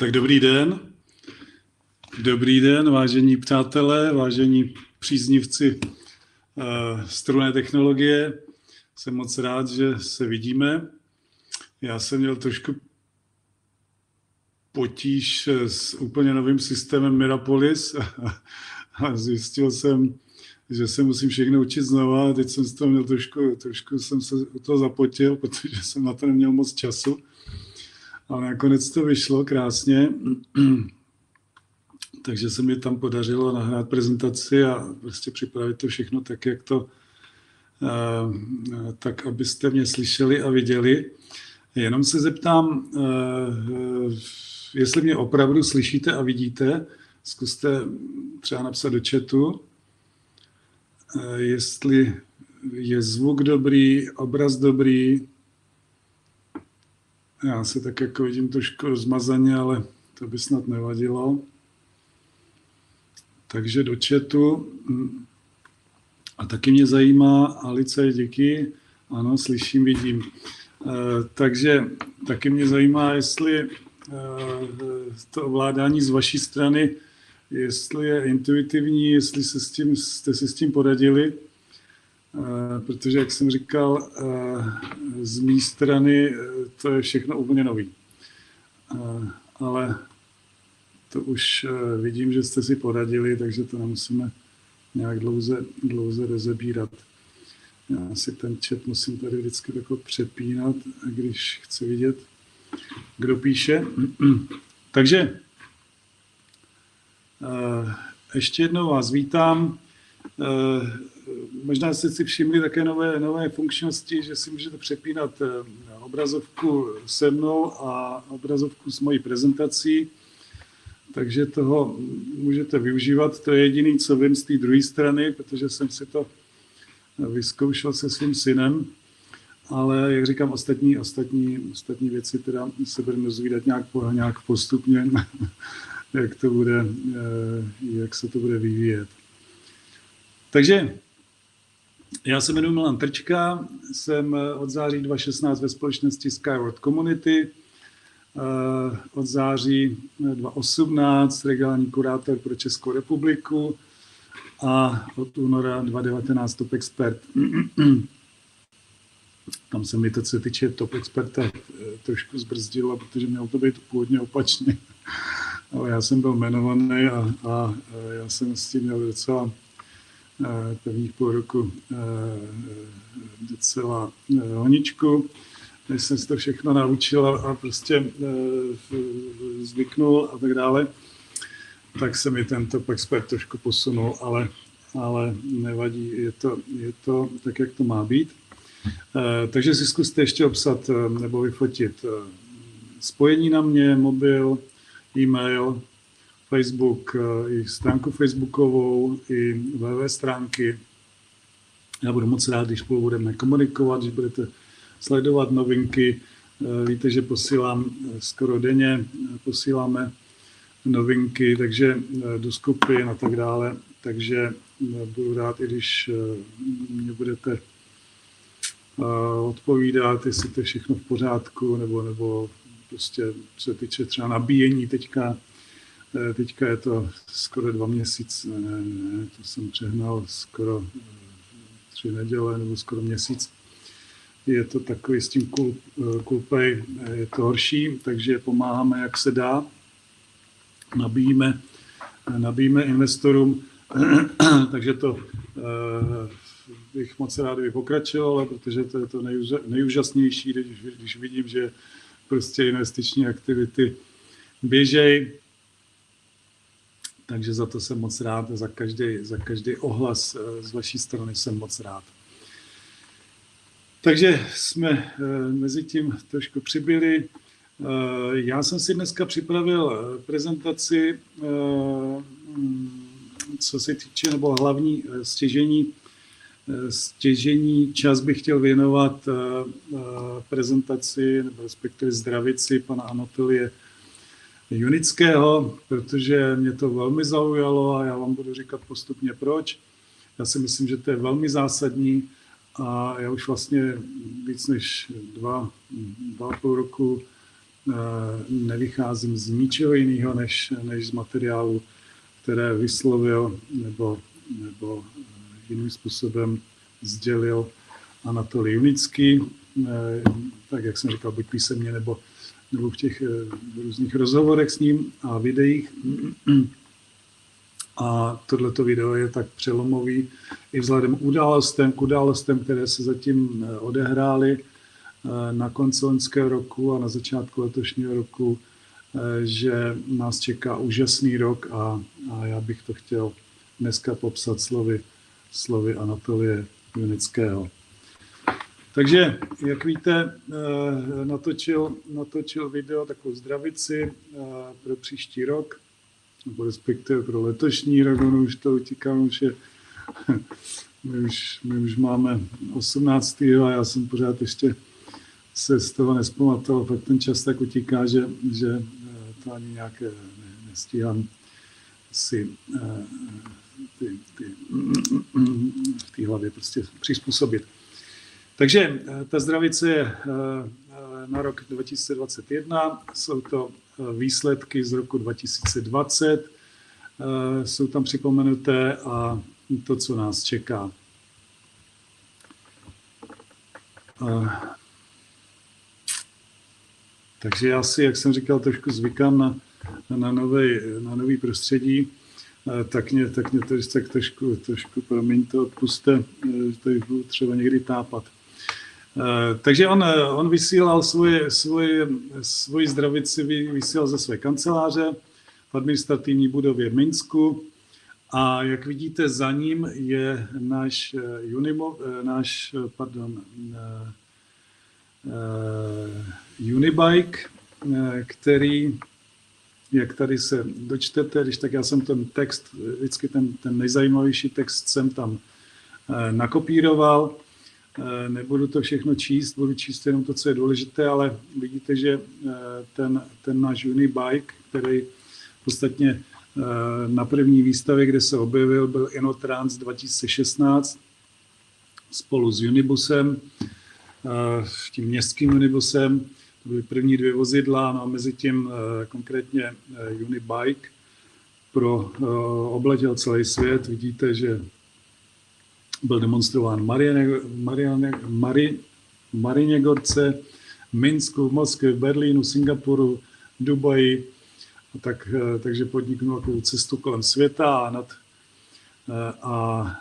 Tak dobrý den. Dobrý den, vážení přátelé, vážení příznivci uh, strunné technologie. Jsem moc rád, že se vidíme. Já jsem měl trošku potíž s úplně novým systémem Mirapolis a zjistil jsem, že se musím všechno učit znova. Teď jsem z toho měl trošku, trošku jsem se u toho zapotil, protože jsem na to neměl moc času. Ale nakonec to vyšlo krásně. Takže se mi tam podařilo nahrát prezentaci a prostě připravit to všechno tak, jak to, eh, tak, abyste mě slyšeli a viděli. Jenom se zeptám, eh, jestli mě opravdu slyšíte a vidíte, zkuste třeba napsat do chatu, eh, jestli je zvuk dobrý, obraz dobrý. Já se tak jako vidím trošku rozmazaně, ale to by snad nevadilo. Takže do chatu. A taky mě zajímá, Alice, díky. Ano, slyším, vidím. Eh, takže taky mě zajímá, jestli eh, to ovládání z vaší strany, jestli je intuitivní, jestli se s tím, jste si s tím poradili, protože, jak jsem říkal, z mé strany to je všechno úplně nový. Ale to už vidím, že jste si poradili, takže to nemusíme nějak dlouze, dlouze rozebírat. Já si ten chat musím tady vždycky tako přepínat, když chci vidět, kdo píše. Takže eh, ještě jednou vás vítám. Eh, možná jste si všimli také nové, nové funkčnosti, že si můžete přepínat eh, obrazovku se mnou a obrazovku s mojí prezentací. Takže toho můžete využívat. To je jediné, co vím z té druhé strany, protože jsem si to vyzkoušel se svým synem, ale jak říkám, ostatní, ostatní, ostatní věci teda se budeme dozvídat nějak, nějak postupně, jak to bude, eh, jak se to bude vyvíjet. Takže já se jmenuji Milan Trčka, jsem od září 2016 ve společnosti Skyward Community, eh, od září 2018 regionální kurátor pro Českou republiku, a od února 2019 Top Expert. Tam se mi to, co se týče Top Experta, eh, trošku zbrzdilo, protože mělo to být původně opačně. Ale já jsem byl jmenovaný a, a já jsem s tím měl docela eh, prvních půl roku eh, docela honičku, než jsem si to všechno naučil a prostě zvyknul a tak dále tak se mi tento expert trošku posunul, ale, ale nevadí, je to, je to tak, jak to má být. Takže si zkuste ještě obsat eh, nebo vyfotit eh, spojení na mě, mobil, e-mail, Facebook, i stránku facebookovou, i www stránky. Já budu moc rád, když spolu budeme komunikovat, když budete sledovat novinky. Víte, že posílám skoro denně, posíláme novinky, takže eh, do skupin a tak dále. Takže eh, budu rád, i když eh, mě budete odpovídat, jestli to je všechno v pořádku, nebo, nebo prostě se týče třeba nabíjení teďka, teďka je to skoro dva měsíce, ne, ne, to jsem přehnal skoro tři neděle nebo skoro měsíc. Je to takový s tím kulpej, je to horší, takže pomáháme, jak se dá nabíjíme, nabíjíme investorům, takže to eh, bych moc rád by pokračoval, protože to je to nejúžasnější, když, když vidím, že prostě investiční aktivity běžej. Takže za to jsem moc rád, za každý, za každý ohlas eh, z vaší strany jsem moc rád. Takže jsme eh, mezi tím trošku přibyli. Eh, já jsem si dneska připravil prezentaci, co se týče, nebo hlavní stěžení, stěžení čas bych chtěl věnovat prezentaci, nebo respektive zdravici pana Anatolie Junického, protože mě to velmi zaujalo a já vám budu říkat postupně proč. Já si myslím, že to je velmi zásadní a já už vlastně víc než dva, dva půl roku nevycházím z ničeho jiného, než, než z materiálu, které vyslovil nebo, nebo jiným způsobem sdělil Anatolij Unický, tak jak jsem říkal, buď písemně nebo, nebo v těch různých rozhovorech s ním a videích. A tohleto video je tak přelomový i vzhledem k událostem, k událostem, které se zatím eh, odehrály eh, na konci loňského roku a na začátku letošního roku, eh, že nás čeká úžasný rok a, a já bych to chtěl dneska popsat slovy, slovy Anatolie Junického. Takže, jak víte, natočil, natočil video takovou zdravici pro příští rok, nebo respektive pro letošní rok, ono už to utíká, už je, my už, my už máme 18. a já jsem pořád ještě se z toho nespamatoval, fakt ten čas tak utíká, že, že eh, to ani nějak ne, nestíhám si eh, ty, ty, v té hlavě prostě přizpůsobit. Takže eh, ta zdravice je na rok 2021, jsou to výsledky z roku 2020 eh, jsou tam připomenuté a to, co nás čeká. Eh, takže já si, jak jsem říkal, trošku zvykám na, na, nový, na nový prostředí, eh, tak mě, tak mě to tak trošku, trošku promiňte, odpuste, že budu třeba někdy tápat. Eh, takže on, eh, on vysílal svoje, svoje, svoji zdravici, vysílal ze své kanceláře v administrativní budově v Minsku. A jak vidíte za ním je náš, eh, Unimo, náš pardon, Unibike, který, jak tady se dočtete, když tak já jsem ten text, vždycky ten, ten nejzajímavější text jsem tam nakopíroval, nebudu to všechno číst, budu číst jenom to, co je důležité, ale vidíte, že eh, ten, ten náš Unibike, který podstatně eh, na první výstavě, kde se objevil, byl Inotrans 2016 spolu s Unibusem, tím městským Unibusem. To byly první dvě vozidla, no a mezi tím konkrétně Unibike pro obletěl celý svět. Vidíte, že byl demonstrován Mariane, Mariane, Mari, Mariněgorce, Minsku, Moskvě, Berlínu, Singapuru, Dubaji. A tak, eh, takže podniknul takovou cestu kolem světa a, nad, eh, a, a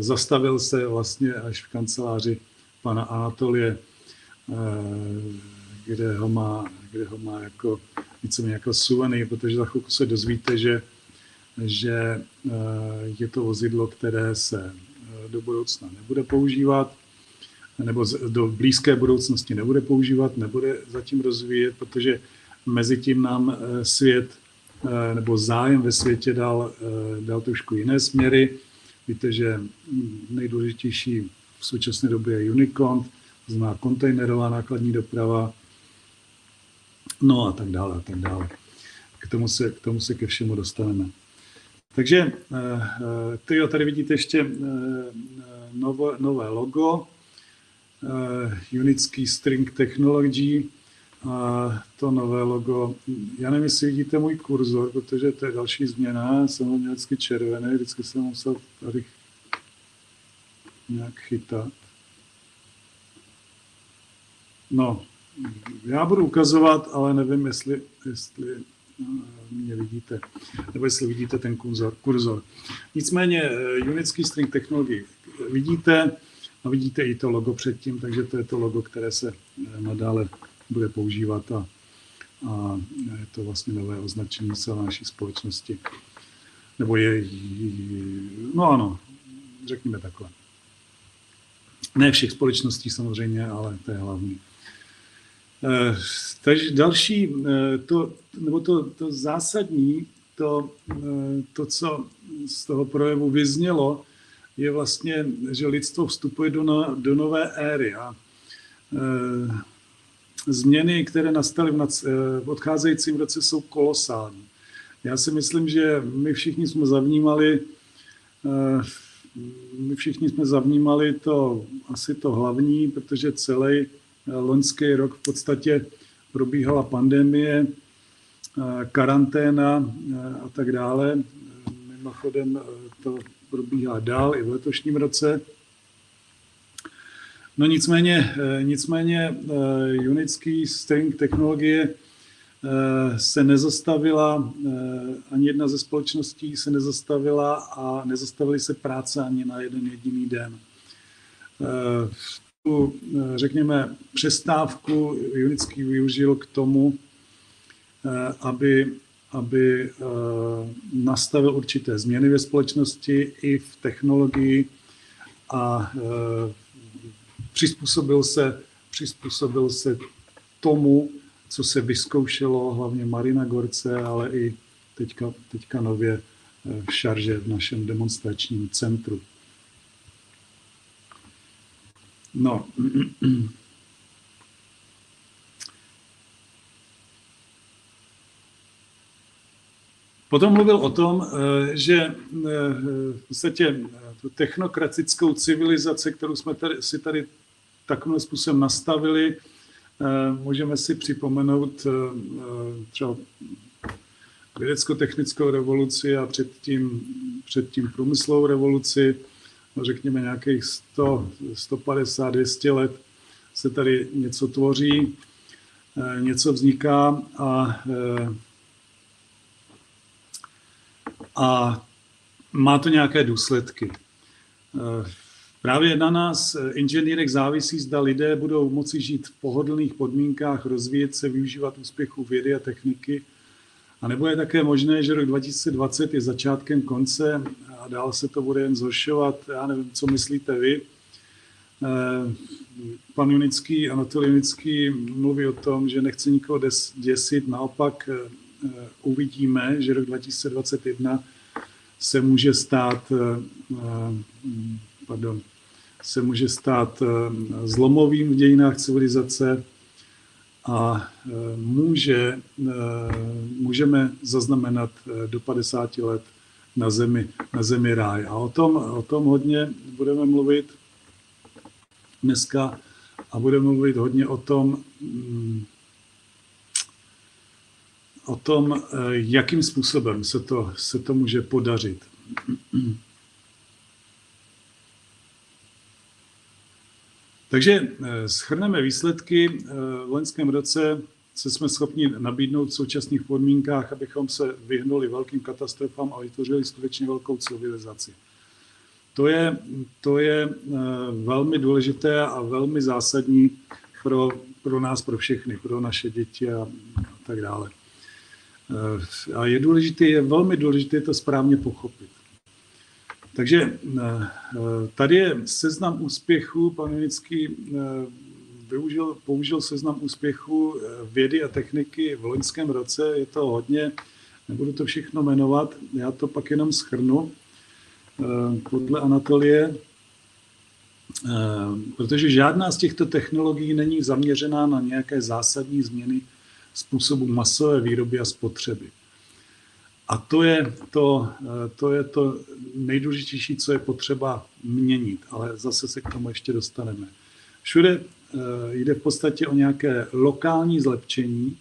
zastavil se vlastně až v kanceláři pana Anatolie, eh, kde ho má, kde ho má jako víceméně jako suvený, protože za chvilku se dozvíte, že, že je to vozidlo, které se do budoucna nebude používat, nebo do blízké budoucnosti nebude používat, nebude zatím rozvíjet, protože mezi tím nám eh, svět eh, nebo zájem ve světě dal, eh, dal trošku jiné směry. Víte, že nejdůležitější v současné době je Unicorn, to znamená kontejnerová nákladní doprava, no a tak dále a tak dále. K tomu se, k tomu se ke všemu dostaneme. Takže eh, eh, tyjo, tady vidíte ještě eh, nové, nové logo, Unický String Technology, a to nové logo, já nevím, jestli vidíte můj kurzor, protože to je další změna, jsem ho měl vždycky červený, vždycky jsem musel tady nějak chytat. No, já budu ukazovat, ale nevím, jestli, jestli mě vidíte, nebo jestli vidíte ten kurzor. kurzor. Nicméně eh, Unický String Technology vidíte a vidíte i to logo předtím, takže to je to logo, které se eh, nadále bude používat a, a je to vlastně nové označení celé naší společnosti. Nebo je, no ano, řekněme takhle. Ne všech společností samozřejmě, ale to je hlavní. Eh, takže další, eh, to, nebo to, to zásadní, to, eh, to, co z toho projevu vyznělo, je vlastně, že lidstvo vstupuje do, no, do nové éry a změny, které nastaly v, nad, v odcházejícím roce, jsou kolosální. Já si myslím, že my všichni jsme zavnímali, my všichni jsme zavnímali to asi to hlavní, protože celý loňský rok v podstatě probíhala pandemie, karanténa a tak dále. Mimochodem to probíhá dál i v letošním roce. No nicméně, nicméně Unický string technologie se nezastavila, ani jedna ze společností se nezastavila a nezastavily se práce ani na jeden jediný den. Tu, řekněme, přestávku Unický využil k tomu, aby, aby nastavil určité změny ve společnosti i v technologii a přizpůsobil se, přizpůsobil se tomu, co se vyzkoušelo, hlavně Marina Gorce, ale i teďka, teďka nově v šarže v našem demonstračním centru. No. Potom mluvil o tom, že v podstatě tu technokratickou civilizaci, kterou jsme tady, si tady takovým způsobem nastavili, můžeme si připomenout třeba vědecko-technickou revoluci a předtím, předtím průmyslovou revoluci, řekněme nějakých 100, 150, 200 let se tady něco tvoří, něco vzniká a, a má to nějaké důsledky. Právě na nás, inženýrek, závisí, zda lidé budou moci žít v pohodlných podmínkách, rozvíjet se, využívat úspěchu vědy a techniky. A nebo je také možné, že rok 2020 je začátkem konce a dál se to bude jen zhoršovat. Já nevím, co myslíte vy. Pan Junický, Anatol Junický mluví o tom, že nechce nikoho děsit, naopak uvidíme, že rok 2021 se může stát pardon, se může stát eh, zlomovým v dějinách civilizace a eh, může, eh, můžeme zaznamenat do 50 let na zemi, na zemi ráj. A o tom, o tom hodně budeme mluvit dneska a budeme mluvit hodně o tom, mm, o tom, jakým způsobem se to, se to může podařit. Takže eh, schrneme výsledky. Eh, v loňském roce se jsme schopni nabídnout v současných podmínkách, abychom se vyhnuli velkým katastrofám a vytvořili skutečně velkou civilizaci. To je, to je eh, velmi důležité a velmi zásadní pro, pro nás, pro všechny, pro naše děti a, a tak dále. A je důležité, je velmi důležité to správně pochopit. Takže eh, eh, tady je seznam úspěchů. Pan Junický eh, využil, použil seznam úspěchů vědy a techniky v loňském roce. Je to hodně, nebudu to všechno jmenovat, já to pak jenom schrnu podle Anatolie, protože žádná z těchto technologií není zaměřená na nějaké zásadní změny způsobu masové výroby a spotřeby. A to je to, to je to nejdůležitější, co je potřeba měnit, ale zase se k tomu ještě dostaneme. Všude eh, jde v podstatě o nějaké lokální zlepšení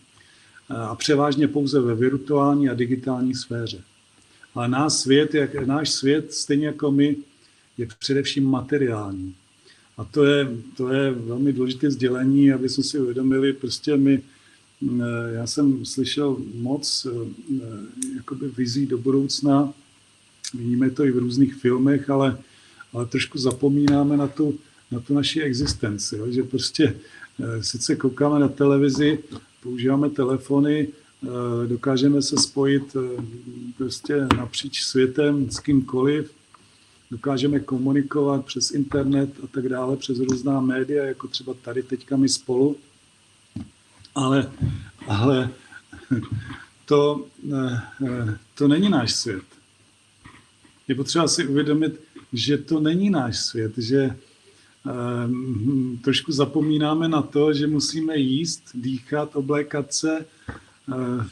eh, a převážně pouze ve virtuální a digitální sféře. Ale náš svět, jak, náš svět, stejně jako my, je především materiální. A to je, to je velmi důležité sdělení, aby jsme si uvědomili, prostě my, Eh, já jsem slyšel moc eh, jakoby vizí do budoucna, vidíme to i v různých filmech, ale, ale trošku zapomínáme na tu, na tu naši existenci, jo? že prostě eh, sice koukáme na televizi, používáme telefony, dokážeme se spojit prostě napříč světem s kýmkoliv, dokážeme komunikovat přes internet a tak dále, přes různá média, jako třeba tady teďka my spolu, ale, ale to, eh, to není náš svět. Je potřeba si uvědomit, že to není náš svět, že um, trošku zapomínáme na to, že musíme jíst, dýchat, oblékat se, uh,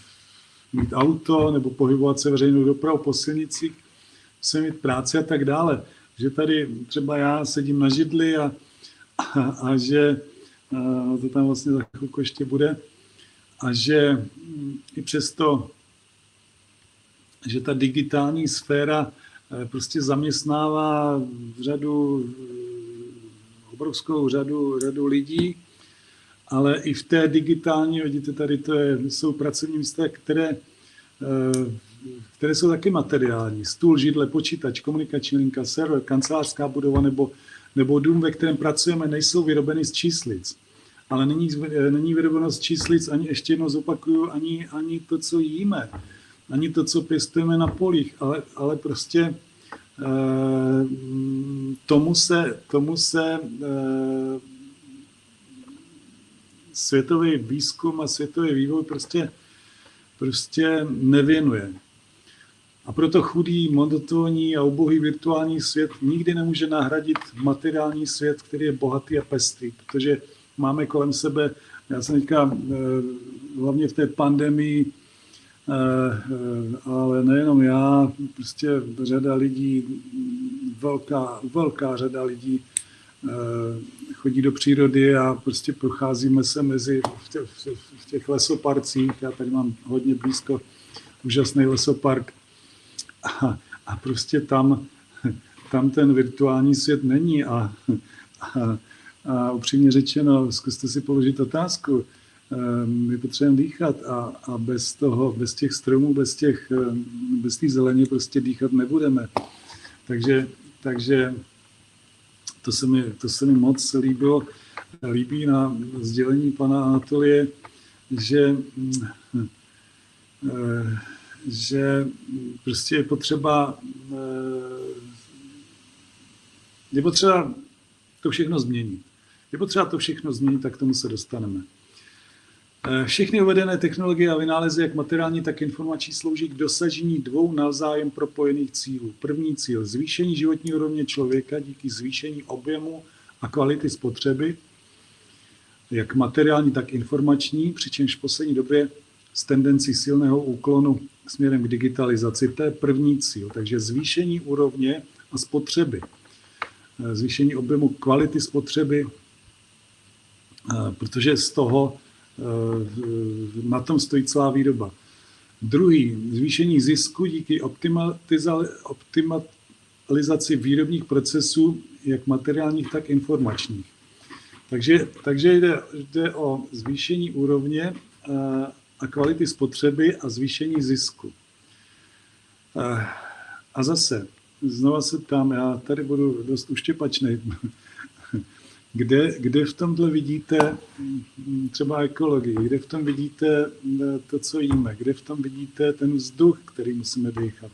mít auto nebo pohybovat se veřejnou dopravou po silnicích, musíme mít práci a tak dále. Že tady třeba já sedím na židli a, a, a že to tam vlastně za chvilku ještě bude, a že i přesto, že ta digitální sféra prostě zaměstnává řadu, obrovskou řadu, řadu lidí, ale i v té digitální, vidíte tady, to je, jsou pracovní místa, které, eh, které jsou taky materiální. Stůl, židle, počítač, komunikační linka, server, kancelářská budova nebo, nebo dům, ve kterém pracujeme, nejsou vyrobeny z číslic. Ale není, není vyrobeno z číslic ani, ještě jednou zopakuju, ani, ani to, co jíme, ani to, co pěstujeme na polích, ale, ale prostě eh, tomu se, tomu se eh, světový výzkum a světový vývoj prostě, prostě nevěnuje. A proto chudý, monotónní a ubohý virtuální svět nikdy nemůže nahradit materiální svět, který je bohatý a pestrý, protože máme kolem sebe, já jsem teďka eh, hlavně v té pandemii, eh, eh, ale nejenom já, prostě řada lidí, velká, velká řada lidí chodí do přírody a prostě procházíme se mezi v těch, v těch lesoparcích. Já tady mám hodně blízko úžasný lesopark. A, a prostě tam, tam ten virtuální svět není. A, a, a upřímně řečeno, zkuste si položit otázku. Ehm, my potřebujeme dýchat a, a bez toho, bez těch stromů, bez těch, ehm, bez té zeleně prostě dýchat nebudeme. Takže, takže to se mi, to se mi moc líbilo, líbí na sdělení pana Anatolie, že, eh, že prostě je potřeba, je potřeba to všechno změnit. Je potřeba to všechno změnit, tak k tomu se dostaneme. Eh, všechny uvedené technologie a vynálezy, jak materiální, tak informační, slouží k dosažení dvou navzájem propojených cílů. První cíl zvýšení životní úrovně člověka díky zvýšení objemu a kvality spotřeby, jak materiální, tak informační, přičemž v poslední době s tendencí silného úklonu směrem k digitalizaci. To je první cíl. Takže zvýšení úrovně a spotřeby. Eh, zvýšení objemu kvality spotřeby, protože z toho Eh, na tom stojí celá výroba. Druhý, zvýšení zisku díky optimalizaci výrobních procesů, jak materiálních, tak informačních. Takže, takže jde, jde o zvýšení úrovně eh, a kvality spotřeby a zvýšení zisku. Eh, a zase, znova se ptám, já tady budu dost uštěpačný, kde, kde v tomhle vidíte mm, třeba ekologii, kde v tom vidíte eh, to, co jíme, kde v tom vidíte ten vzduch, který musíme dýchat.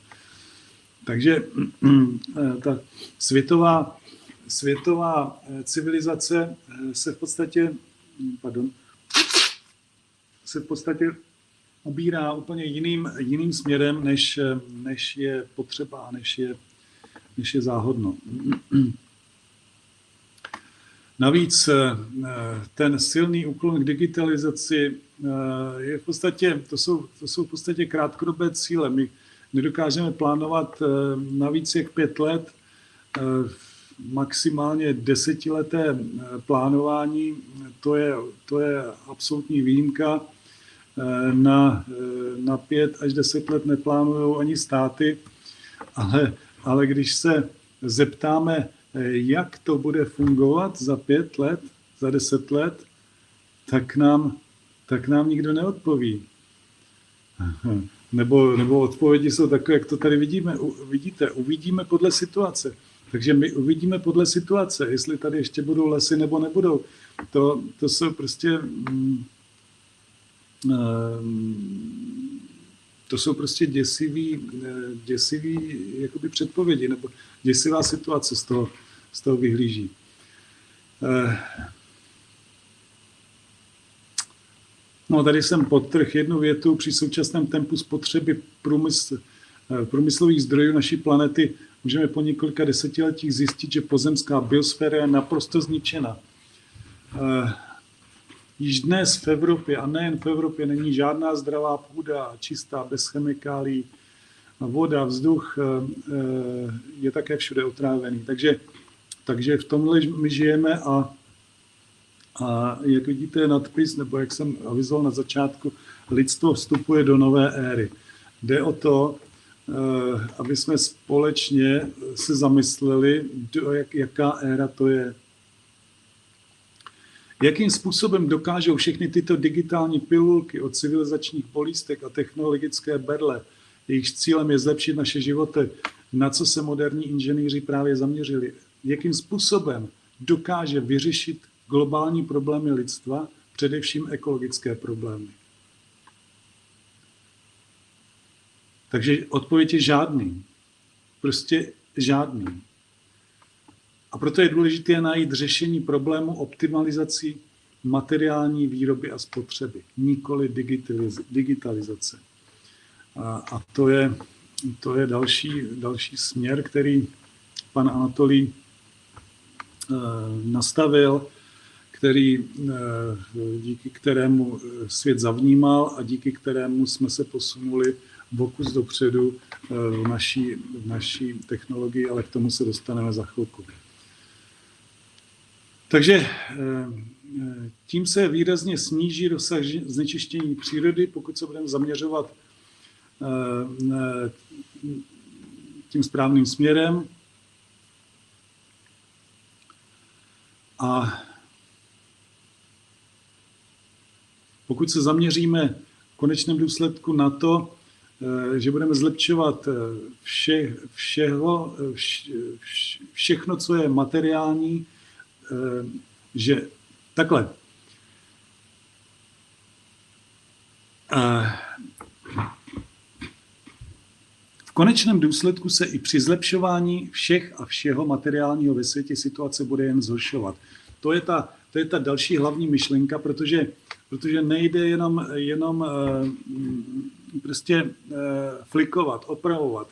Takže eh, ta světová, světová eh, civilizace se v podstatě, mm, pardon, se v podstatě ubírá úplně jiným, jiným směrem, než, než je potřeba, než je, než je záhodno. Navíc eh, ten silný úklon k digitalizaci eh, je v podstatě, to jsou, to jsou v podstatě krátkodobé cíle. My nedokážeme plánovat eh, navíc jak pět let, maximálně desetileté plánování, to je, to je absolutní výjimka. Na, na pět až deset let neplánují ani státy, ale, ale když se zeptáme jak to bude fungovat za pět let, za deset let, tak nám, tak nám nikdo neodpoví. Nebo, nebo odpovědi jsou takové, jak to tady vidíme, vidíte, uvidíme podle situace. Takže my uvidíme podle situace, jestli tady ještě budou lesy nebo nebudou. To, to jsou prostě mm, mm, to jsou prostě děsivý, děsivý jakoby předpovědi nebo děsivá situace z toho, z toho vyhlíží. Eh, no, tady jsem podtrh jednu větu. Při současném tempu spotřeby průmysl, eh, průmyslových zdrojů naší planety můžeme po několika desetiletích zjistit, že pozemská biosféra je naprosto zničena. Eh, již dnes v Evropě, a nejen v Evropě, není žádná zdravá půda, čistá, bez chemikálí, voda, vzduch je také všude otrávený. Takže takže v tomhle my žijeme a, A jak vidíte nadpis, nebo jak jsem avizoval na začátku, lidstvo vstupuje do nové éry. Jde o to, eh, aby jsme společně se zamysleli, jaká éra to je. Jakým způsobem dokážou všechny tyto digitální pilulky od civilizačních bolístek a technologické berle, jejichž cílem je zlepšit naše životy, na co se moderní inženýři právě zaměřili, jakým způsobem dokáže vyřešit globální problémy lidstva, především ekologické problémy. Takže odpověď je žádný. Prostě žádný. A proto je důležité najít řešení problému optimalizací materiální výroby a spotřeby, nikoli digitalizace. A, a to je, to je další, další směr, který pan Anatolí e, nastavil, který, e, díky kterému svět zavnímal a díky kterému jsme se posunuli pokus dopředu eh, v naší, v naší technologii, ale k tomu se dostaneme za chvilku. Takže eh, eh, tím se výrazně sníží rozsah znečištění přírody, pokud se budeme zaměřovat tím správným směrem. A pokud se zaměříme v konečném důsledku na to, Eh, že budeme zlepšovat eh, vše, všeho, eh, vše, všechno, co je materiální, že takhle. V konečném důsledku se i při zlepšování všech a všeho materiálního ve světě situace bude jen zhoršovat. To je ta, to je ta další hlavní myšlenka, protože, protože nejde jenom, jenom prostě eh, flikovat, opravovat.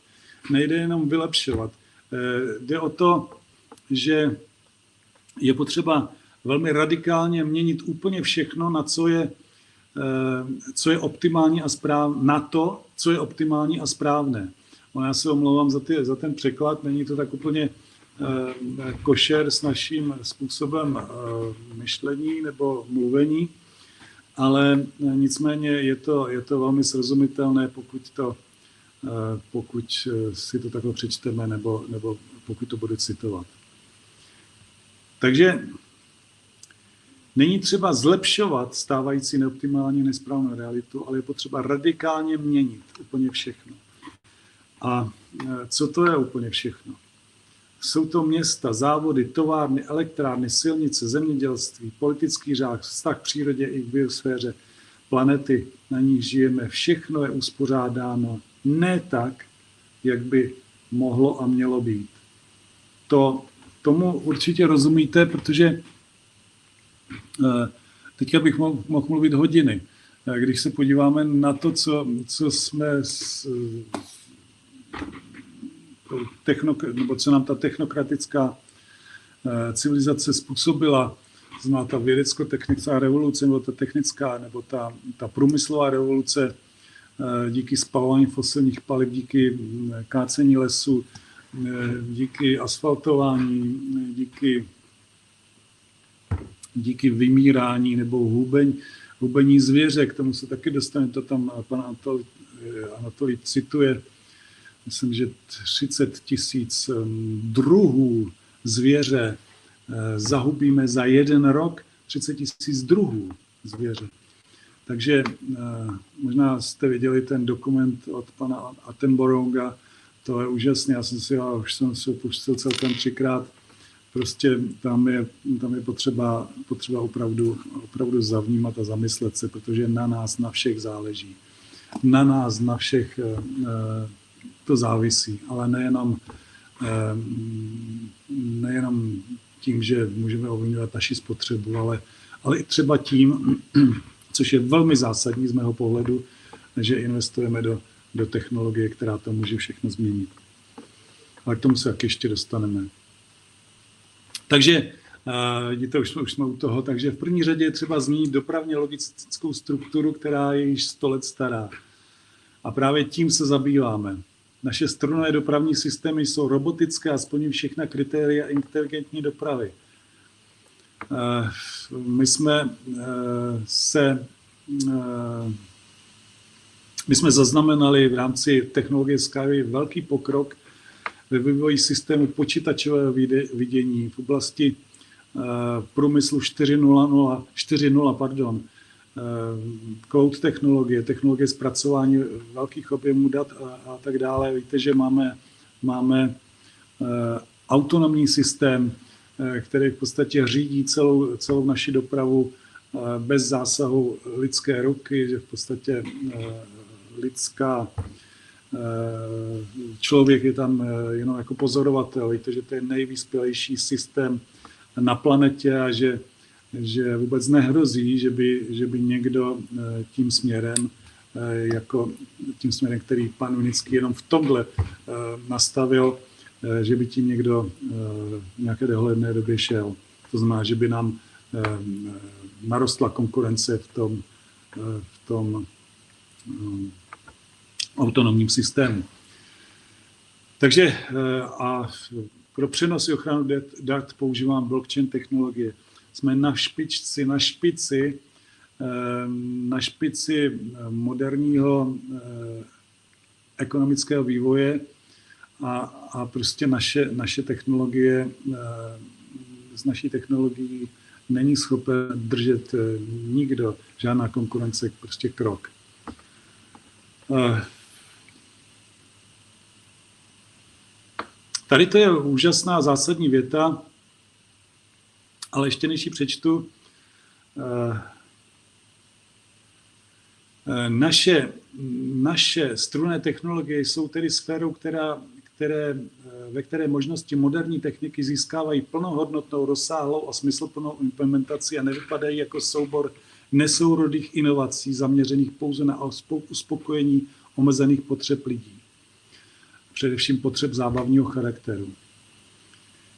Nejde jenom vylepšovat. Eh, jde o to, že je potřeba velmi radikálně měnit úplně všechno, na co je, eh, co je optimální a správné, na to, co je optimální a správné. No, já se omlouvám za, ty, za ten překlad, není to tak úplně košer s naším způsobem myšlení nebo mluvení, ale nicméně je to, je to velmi srozumitelné, pokud, to, eh, pokud eh, si to takhle přečteme nebo, nebo pokud to bude citovat. Takže není třeba zlepšovat stávající neoptimální nesprávnou realitu, ale je potřeba radikálně měnit úplně všechno. A eh, co to je úplně všechno? Jsou to města, závody, továrny, elektrárny, silnice, zemědělství, politický řád, vztah k přírodě i k biosféře, planety, na nich žijeme. Všechno je uspořádáno ne tak, jak by mohlo a mělo být. To, tomu určitě rozumíte, protože eh, teďka bych mohl, mohl mluvit hodiny. Eh, když se podíváme na to, co, co jsme s, techno, nebo co nám ta technokratická eh, civilizace způsobila, zná ta vědecko-technická revoluce, nebo ta technická, nebo ta, ta průmyslová revoluce, eh, díky spalování fosilních paliv, díky mm, kácení lesu, eh, díky asfaltování, díky, díky vymírání nebo hubeň, hubení zvěře, k tomu se taky dostane, to tam pan Anatolí, Anatolí cituje, myslím, že 30 tisíc druhů zvěře eh, zahubíme za jeden rok, 30 tisíc druhů zvěře. Takže eh, možná jste viděli ten dokument od pana Attenborouga, to je úžasné, já jsem si ho, už jsem si pustil celkem třikrát, prostě tam je, tam je potřeba, potřeba opravdu, opravdu zavnímat a zamyslet se, protože na nás, na všech záleží. Na nás, na všech eh, to závisí, ale nejenom, eh, nejenom tím, že můžeme ovlivňovat naši spotřebu, ale, ale i třeba tím, což je velmi zásadní z mého pohledu, že investujeme do, do technologie, která to může všechno změnit. Ale k tomu se jak ještě dostaneme. Takže vidíte, už jsme, už jsme u toho, takže v první řadě je třeba zmínit dopravně logistickou strukturu, která je již 100 let stará. A právě tím se zabýváme. Naše strunové dopravní systémy jsou robotické a splní všechna kritéria inteligentní dopravy. My jsme se my jsme zaznamenali v rámci technologie Skyway velký pokrok ve vývoji systému počítačového vidění v oblasti průmyslu 4.0, 4.0 pardon, cloud technologie, technologie zpracování velkých objemů dat a, a tak dále. Víte, že máme, máme autonomní systém, který v podstatě řídí celou, celou naši dopravu bez zásahu lidské ruky, že v podstatě lidská člověk je tam jenom jako pozorovatel. Víte, že to je nejvyspělejší systém na planetě a že, že vůbec nehrozí, že by, že by někdo tím směrem, jako tím směrem, který pan Unický jenom v tomhle nastavil, že by tím někdo v nějaké dohledné době šel. To znamená, že by nám narostla konkurence v tom, v tom autonomním systému. Takže a pro přenos ochranu dat, dat používám blockchain technologie. Jsme na špičci, na špici, na špici moderního ekonomického vývoje a, a prostě naše, naše technologie, z naší technologií není schopen držet nikdo, žádná konkurence, prostě krok. Tady to je úžasná zásadní věta, ale ještě než ji přečtu, naše, naše strunné technologie jsou tedy sférou, která, které, ve které možnosti moderní techniky získávají plnohodnotnou, rozsáhlou a smysluplnou implementaci a nevypadají jako soubor nesourodých inovací zaměřených pouze na uspokojení omezených potřeb lidí především potřeb zábavního charakteru.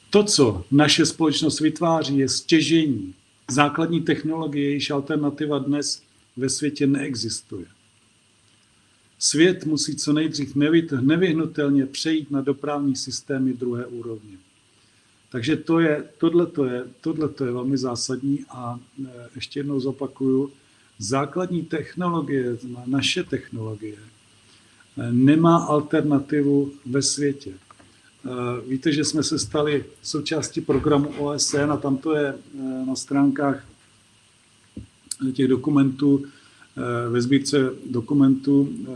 To, co naše společnost vytváří, je stěžení. Základní technologie, jejíž alternativa dnes ve světě neexistuje. Svět musí co nejdřív nevyhnutelně přejít na dopravní systémy druhé úrovně. Takže to je, tohleto je, tohleto je velmi zásadní a e, ještě jednou zopakuju, základní technologie, naše technologie, nemá alternativu ve světě. Víte, že jsme se stali součástí programu OSN a tam to je eh, na stránkách těch dokumentů, eh, ve sbírce dokumentů eh,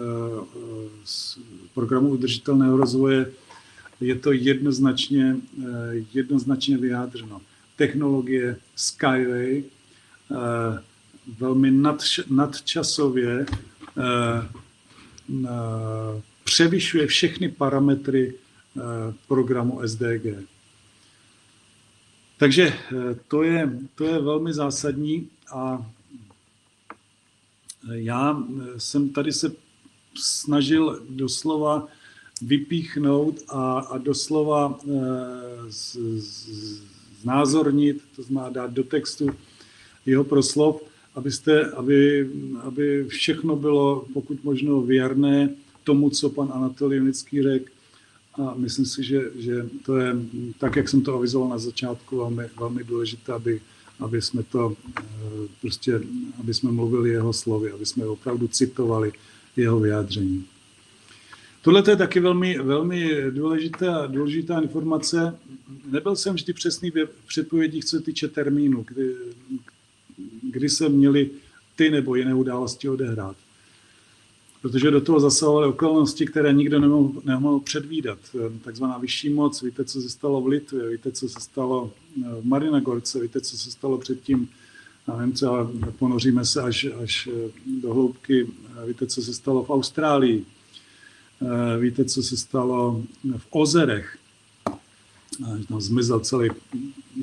z programu udržitelného rozvoje je to jednoznačně, jednoznačně vyjádřeno. Technologie Skyway velmi nadčasově převyšuje všechny parametry eh, programu SDG. Takže eh, to je, to je velmi zásadní a já eh, jsem tady se snažil doslova vypíchnout a, a doslova z, z, znázornit, to znamená dát do textu jeho proslov, abyste, aby, aby všechno bylo pokud možno věrné tomu, co pan Anatolij Unický řekl. A myslím si, že, že to je, tak jak jsem to avizoval na začátku, velmi, velmi důležité, aby, aby jsme to eh, prostě, aby jsme mluvili jeho slovy, aby jsme opravdu citovali jeho vyjádření. Tohle je taky velmi, velmi důležitá, důležitá informace. Nebyl jsem vždy přesný v předpovědích, co se týče termínu, kdy, kdy se měly ty nebo jiné události odehrát. Protože do toho zasahovaly okolnosti, které nikdo nemohl, nemohl předvídat. Takzvaná vyšší moc, víte, co se stalo v Litvě, víte, co se stalo v Marinagorce, víte, co se stalo předtím, já nevím, třeba ponoříme se až, až do hloubky, víte, co se stalo v Austrálii, víte, co se stalo v Ozerech, tam zmizel celý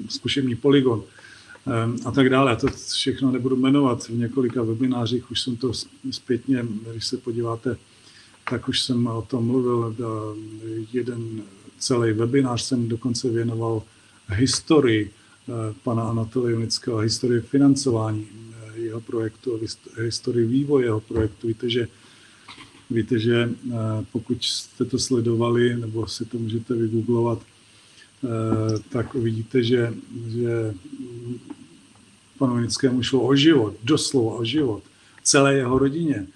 zkušební poligon. A tak dále. To všechno nebudu jmenovat. V několika webinářích už jsem to zpětně, když se podíváte, tak už jsem o tom mluvil. Jeden celý webinář jsem dokonce věnoval historii eh, pana Anatolia Unického, historii financování eh, jeho projektu, historii vývoje jeho projektu. Víte, že Víte, že eh, pokud jste to sledovali, nebo si to můžete vygooglovat, tak uvidíte, že, že panu Vinickému šlo o život, doslova o život, celé jeho rodině,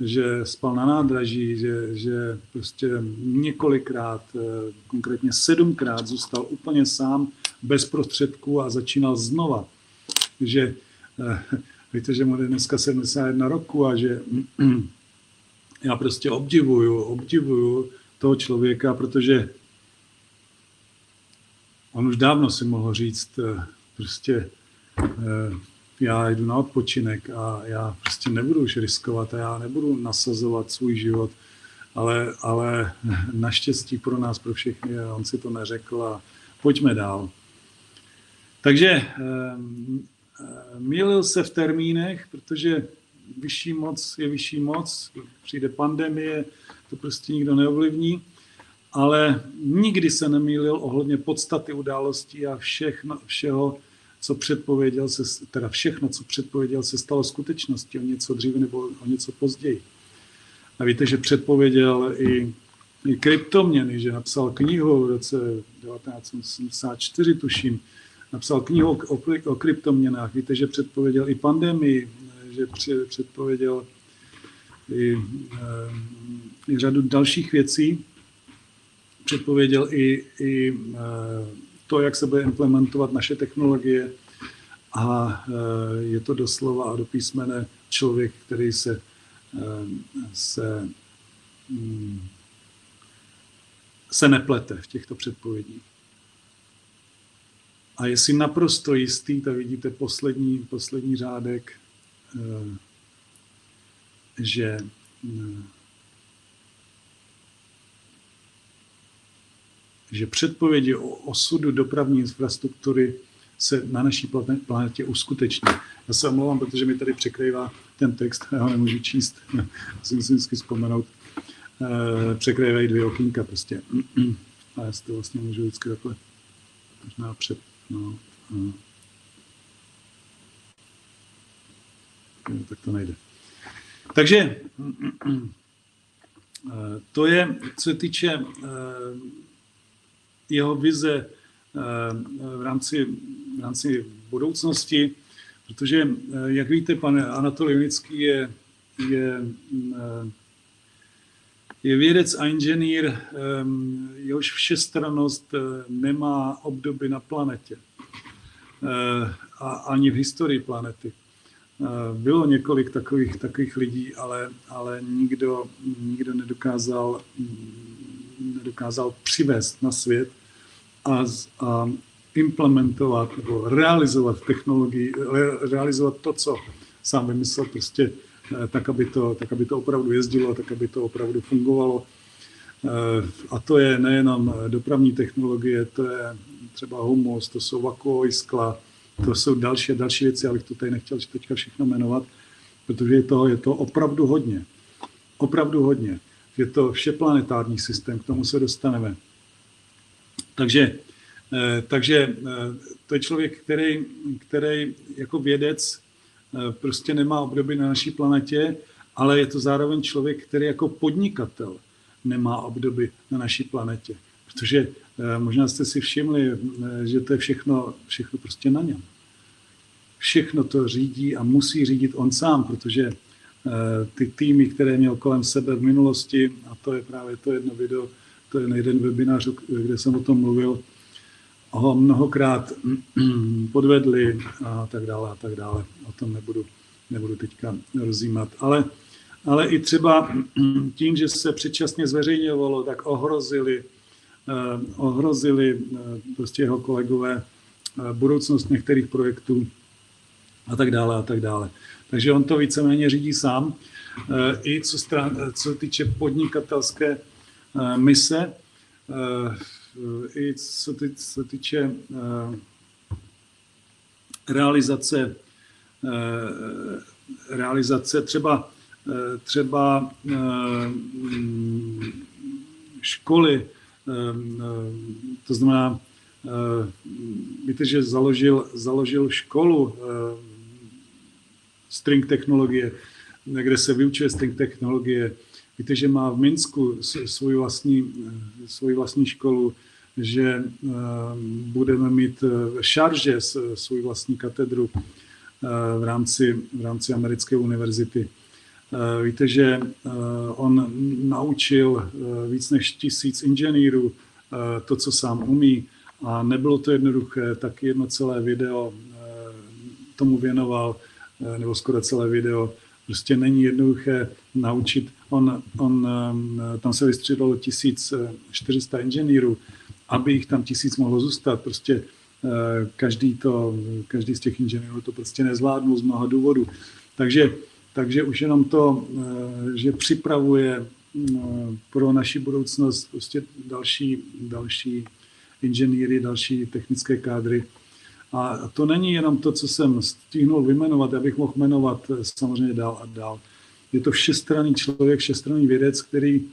že spal na nádraží, že, že prostě několikrát, eh, konkrétně sedmkrát zůstal úplně sám, bez prostředků a začínal znova. Že eh, víte, že mu je dneska 71 roku a že já prostě obdivuju, obdivuju toho člověka, protože on už dávno si mohl říct, eh, prostě já jdu na odpočinek a já prostě nebudu už riskovat a já nebudu nasazovat svůj život, ale, ale naštěstí pro nás, pro všechny, on si to neřekl a pojďme dál. Takže ehm, mýlil se v termínech, protože vyšší moc je vyšší moc, přijde pandemie, to prostě nikdo neovlivní, ale nikdy se nemýlil ohledně podstaty událostí a všechno, všeho, co předpověděl, se, teda všechno, co předpověděl, se stalo skutečností o něco dříve nebo o něco později. A víte, že předpověděl i, i kryptoměny, že napsal knihu v roce 1984, tuším, napsal knihu o, o, kryptoměnách. Víte, že předpověděl i pandemii, že předpověděl i, eh, i řadu dalších věcí. Předpověděl i, i eh, to, jak se bude implementovat naše technologie a eh, je to doslova a do písmene člověk, který se, eh, se, mm, se neplete v těchto předpovědích. A je si naprosto jistý, tak vidíte poslední, poslední řádek, že že předpovědi o osudu dopravní infrastruktury se na naší planetě uskuteční. Já se omlouvám, protože mi tady překrývá ten text, já ho nemůžu číst, si vždycky vzpomenout. Eh, překrývají dvě okýnka prostě. A já si to vlastně můžu vždycky takhle možná před, no, no. no tak to nejde. Takže eh, to je, co se týče eh, jeho vize eh, v rámci, v rámci budoucnosti, protože, eh, jak víte, pan Anatol Junický je, je, eh, je vědec a inženýr, jehož všestrannost nemá obdoby na planetě a ani v historii planety. Bylo několik takových, takových lidí, ale, ale nikdo, nikdo nedokázal, nedokázal přivést na svět a, a implementovat nebo realizovat technologii, realizovat to, co sám vymyslel, prostě eh, tak, aby to, tak, aby to opravdu jezdilo, tak, aby to opravdu fungovalo. Eh, a to je nejenom dopravní technologie, to je třeba humus, to jsou vakuové skla, to jsou další a další věci, ale to tady nechtěl teďka všechno jmenovat, protože je to, je to opravdu hodně. Opravdu hodně. Je to všeplanetární systém, k tomu se dostaneme. Takže, eh, takže eh, to je člověk, který, který jako vědec eh, prostě nemá období na naší planetě, ale je to zároveň člověk, který jako podnikatel nemá období na naší planetě. Protože možná jste si všimli, že to je všechno, všechno prostě na něm. Všechno to řídí a musí řídit on sám, protože ty týmy, které měl kolem sebe v minulosti, a to je právě to jedno video, to je jeden webinář, kde jsem o tom mluvil, ho mnohokrát podvedli a tak dále a tak dále. O tom nebudu, nebudu teďka rozjímat. Ale, ale i třeba tím, že se předčasně zveřejňovalo, tak ohrozili, eh, ohrozili eh, prostě jeho kolegové eh, budoucnost některých projektů a tak dále a tak dále. Takže on to víceméně řídí sám. I co, stran, co týče podnikatelské mise, eh, i co se týče eh, realizace, realizace třeba, třeba školy, to znamená, víte, že založil, založil školu string technologie, kde se vyučuje string technologie, Víte, že má v Minsku svůj vlastní, eh, svůj vlastní školu, že eh, budeme mít v eh, Šarže svůj vlastní katedru v rámci, v rámci americké univerzity. Víte, že on naučil víc než tisíc inženýrů to, co sám umí a nebylo to jednoduché, tak jedno celé video tomu věnoval, nebo skoro celé video. Prostě není jednoduché naučit. On, on, tam se vystřídalo 1400 inženýrů, aby jich tam tisíc mohlo zůstat. Prostě každý, to, každý z těch inženýrů to prostě nezvládnul z mnoha důvodů. Takže, takže už jenom to, že připravuje pro naši budoucnost prostě další, další inženýry, další technické kádry. A to není jenom to, co jsem stihnul vymenovat, já bych mohl jmenovat samozřejmě dál a dál. Je to všestranný člověk, všestranný vědec, který,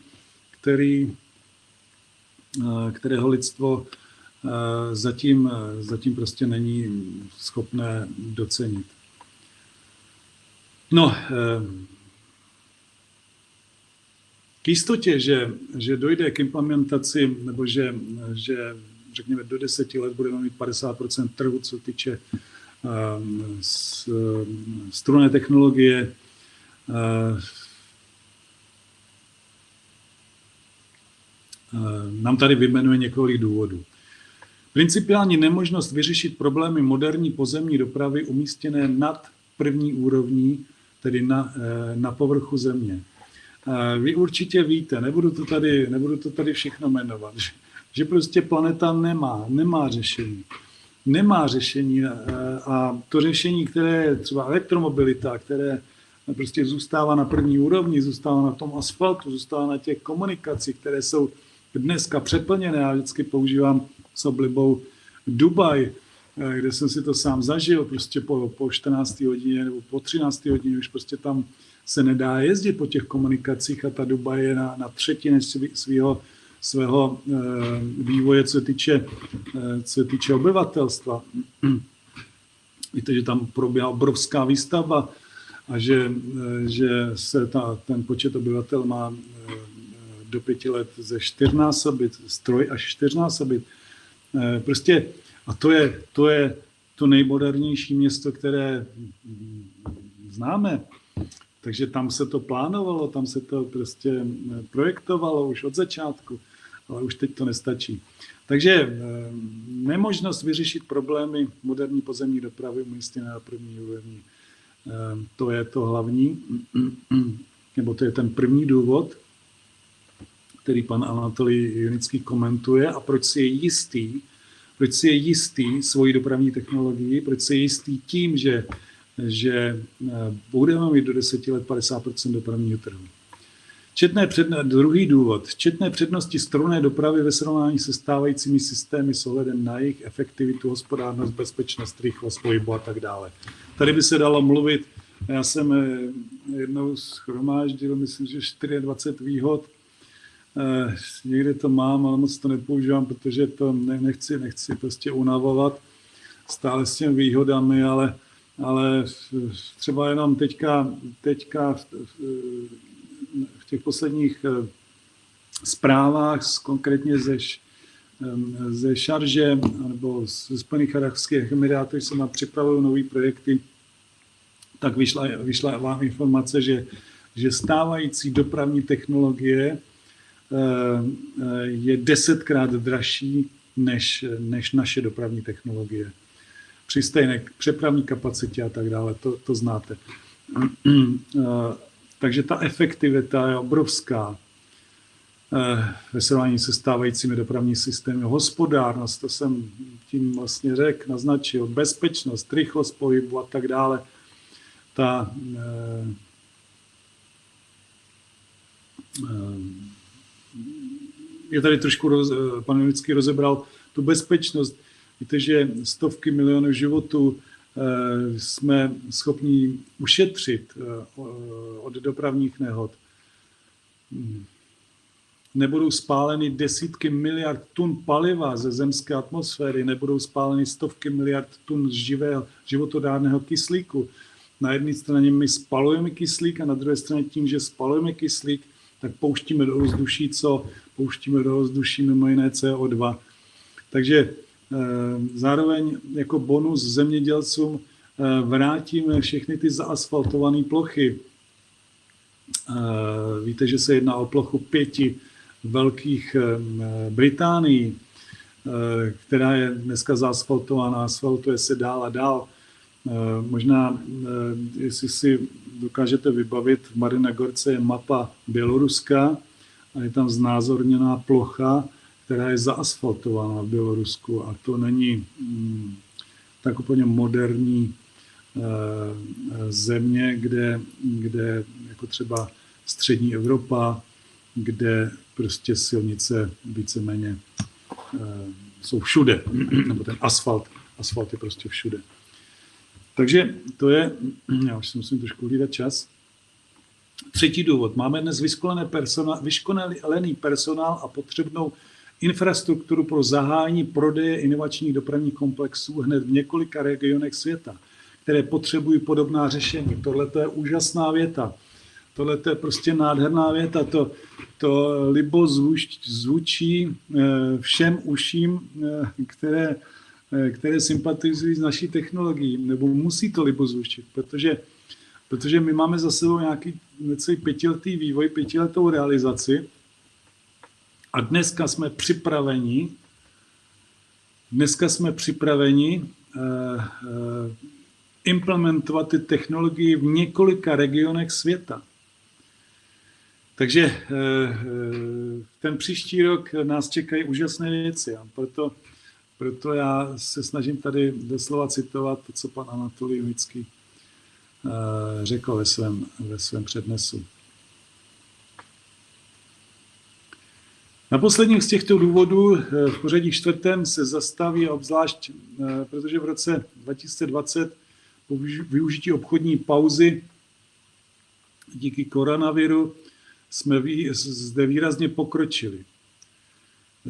který, kterého lidstvo zatím, zatím prostě není schopné docenit. No, k jistotě, že, že dojde k implementaci, nebo že, že řekněme do deseti let budeme mít 50% trhu, co týče uh, strunné technologie. Uh, nám tady vyjmenuje několik důvodů. Principiální nemožnost vyřešit problémy moderní pozemní dopravy umístěné nad první úrovní, tedy na, na povrchu země. Vy určitě víte, nebudu to tady, nebudu to tady všechno jmenovat, že, že prostě planeta nemá, nemá řešení. Nemá řešení a to řešení, které je třeba elektromobilita, které prostě zůstává na první úrovni, zůstává na tom asfaltu, zůstává na těch komunikacích, které jsou dneska přeplněné. Já vždycky používám s oblibou Dubaj, kde jsem si to sám zažil, prostě po, po 14. hodině nebo po 13. hodině už prostě tam se nedá jezdit po těch komunikacích a ta doba je na, na třetině svého, svého e, vývoje, co týče, e, co týče obyvatelstva. Víte, že tam probíhá obrovská výstavba a že, e, že se ta, ten počet obyvatel má do pěti let ze čtyřnásobit, stroj až čtyřnásobit. Prostě a to je, to je to nejmodernější město, které známe. Takže tam se to plánovalo, tam se to prostě eh, projektovalo už od začátku, ale už teď to nestačí. Takže eh, nemožnost vyřešit problémy moderní pozemní dopravy umístěné na první úrovni, eh, to je to hlavní, nebo to je ten první důvod, který pan Anatolij Junický komentuje a proč si je jistý, proč si je jistý svojí dopravní technologií, proč si je jistý tím, že že eh, budeme mít do deseti let 50 dopravního trhu. Četné před, druhý důvod. Četné přednosti strunné dopravy ve srovnání se stávajícími systémy s ohledem na jejich efektivitu, hospodárnost, bezpečnost, rychlost pohybu a tak dále. Tady by se dalo mluvit, já jsem eh, jednou schromáždil, myslím, že 24 výhod, eh, někde to mám, ale moc to nepoužívám, protože to nechci, nechci prostě unavovat stále s těmi výhodami, ale ale třeba jenom teďka, teďka v, těch posledních eh, zprávách, konkrétně ze, ze Šarže nebo ze Spojených Arabských Emirátů se nám připravují nové projekty, tak vyšla, vyšla vám informace, že, že stávající dopravní technologie eh, eh, je desetkrát dražší než, než naše dopravní technologie při stejné přepravní kapacitě a tak dále, to, to znáte. Takže ta efektivita je obrovská eh, ve srovnání se stávajícími dopravní systémy. Hospodárnost, to jsem tím vlastně řekl, naznačil, bezpečnost, rychlost pohybu a tak dále. Ta, eh, eh, je tady trošku, roz, pan Junický rozebral tu bezpečnost, Víte, že stovky milionů životů jsme schopni ušetřit eh, od dopravních nehod. Nebudou spáleny desítky miliard tun paliva ze zemské atmosféry, nebudou spáleny stovky miliard tun živého, životodárného kyslíku. Na jedné straně my spalujeme kyslík a na druhé straně tím, že spalujeme kyslík, tak pouštíme do ovzduší, co pouštíme do ovzduší mimo jiné CO2. Takže Eh, zároveň jako bonus zemědělcům vrátíme všechny ty zaasfaltované plochy. Víte, že se jedná o plochu pěti velkých Británií, která je dneska zaasfaltovaná, asfaltuje se dál a dál. Možná, jestli si dokážete vybavit, v Marina Gorce je mapa Běloruska a je tam znázorněná plocha, která je zaasfaltovaná v Bělorusku a to není mm, tak úplně moderní eh, země, kde, kde jako třeba střední Evropa, kde prostě silnice víceméně eh, jsou všude, nebo ten asfalt, asfalt je prostě všude. Takže to je, já už si musím trošku hlídat čas. Třetí důvod. Máme dnes vyškolený personál, vyškolený personál a potřebnou infrastrukturu pro zahájení prodeje inovačních dopravních komplexů hned v několika regionech světa, které potřebují podobná řešení. Tohle je úžasná věta. Tohle je prostě nádherná věta. To, to libo zvuč, zvučí eh, všem uším, eh, které, eh, které sympatizují s naší technologií, nebo musí to libo zvučit, protože, protože my máme za sebou nějaký necelý pětiletý vývoj, pětiletou realizaci a dneska jsme připraveni, dneska jsme připraveni uh, uh, implementovat ty technologie v několika regionech světa. Takže uh, ten příští rok nás čekají úžasné věci a proto, proto já se snažím tady doslova citovat to, co pan Anatolij Unický řekl ve svém, ve svém přednesu. Na posledním z těchto důvodů eh, v pořadí čtvrtém se zastaví obzvlášť, eh, protože v roce 2020 po využití obchodní pauzy díky koronaviru jsme zde výrazně pokročili.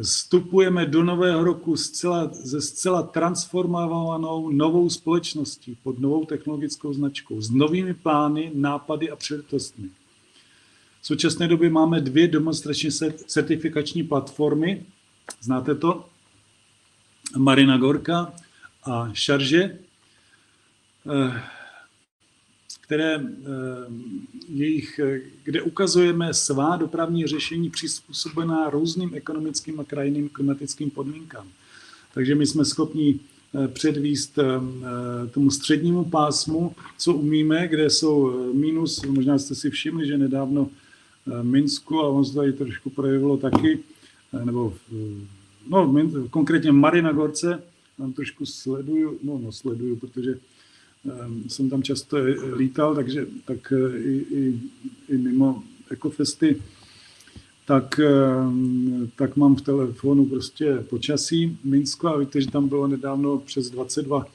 Vstupujeme do nového roku zcela, ze zcela transformovanou novou společností pod novou technologickou značkou, s novými plány, nápady a příležitostmi. V současné době máme dvě demonstrační certifikační platformy. Znáte to? Marina Gorka a Šarže, eh, které, eh, jejich, kde ukazujeme svá dopravní řešení přizpůsobená různým ekonomickým a krajinným klimatickým podmínkám. Takže my jsme schopni eh, předvíst tomu střednímu pásmu, co umíme, kde jsou minus, možná jste si všimli, že nedávno Eh, Minsku a on se tady trošku projevilo taky, eh, nebo no, konkrétně Marina Gorce, tam trošku sleduju, no, no sleduju, protože um, jsem tam často lítal, takže tak i, i, i mimo ekofesty, tak, um, tak mám v telefonu prostě počasí Minsku a víte, že tam bylo nedávno přes 22,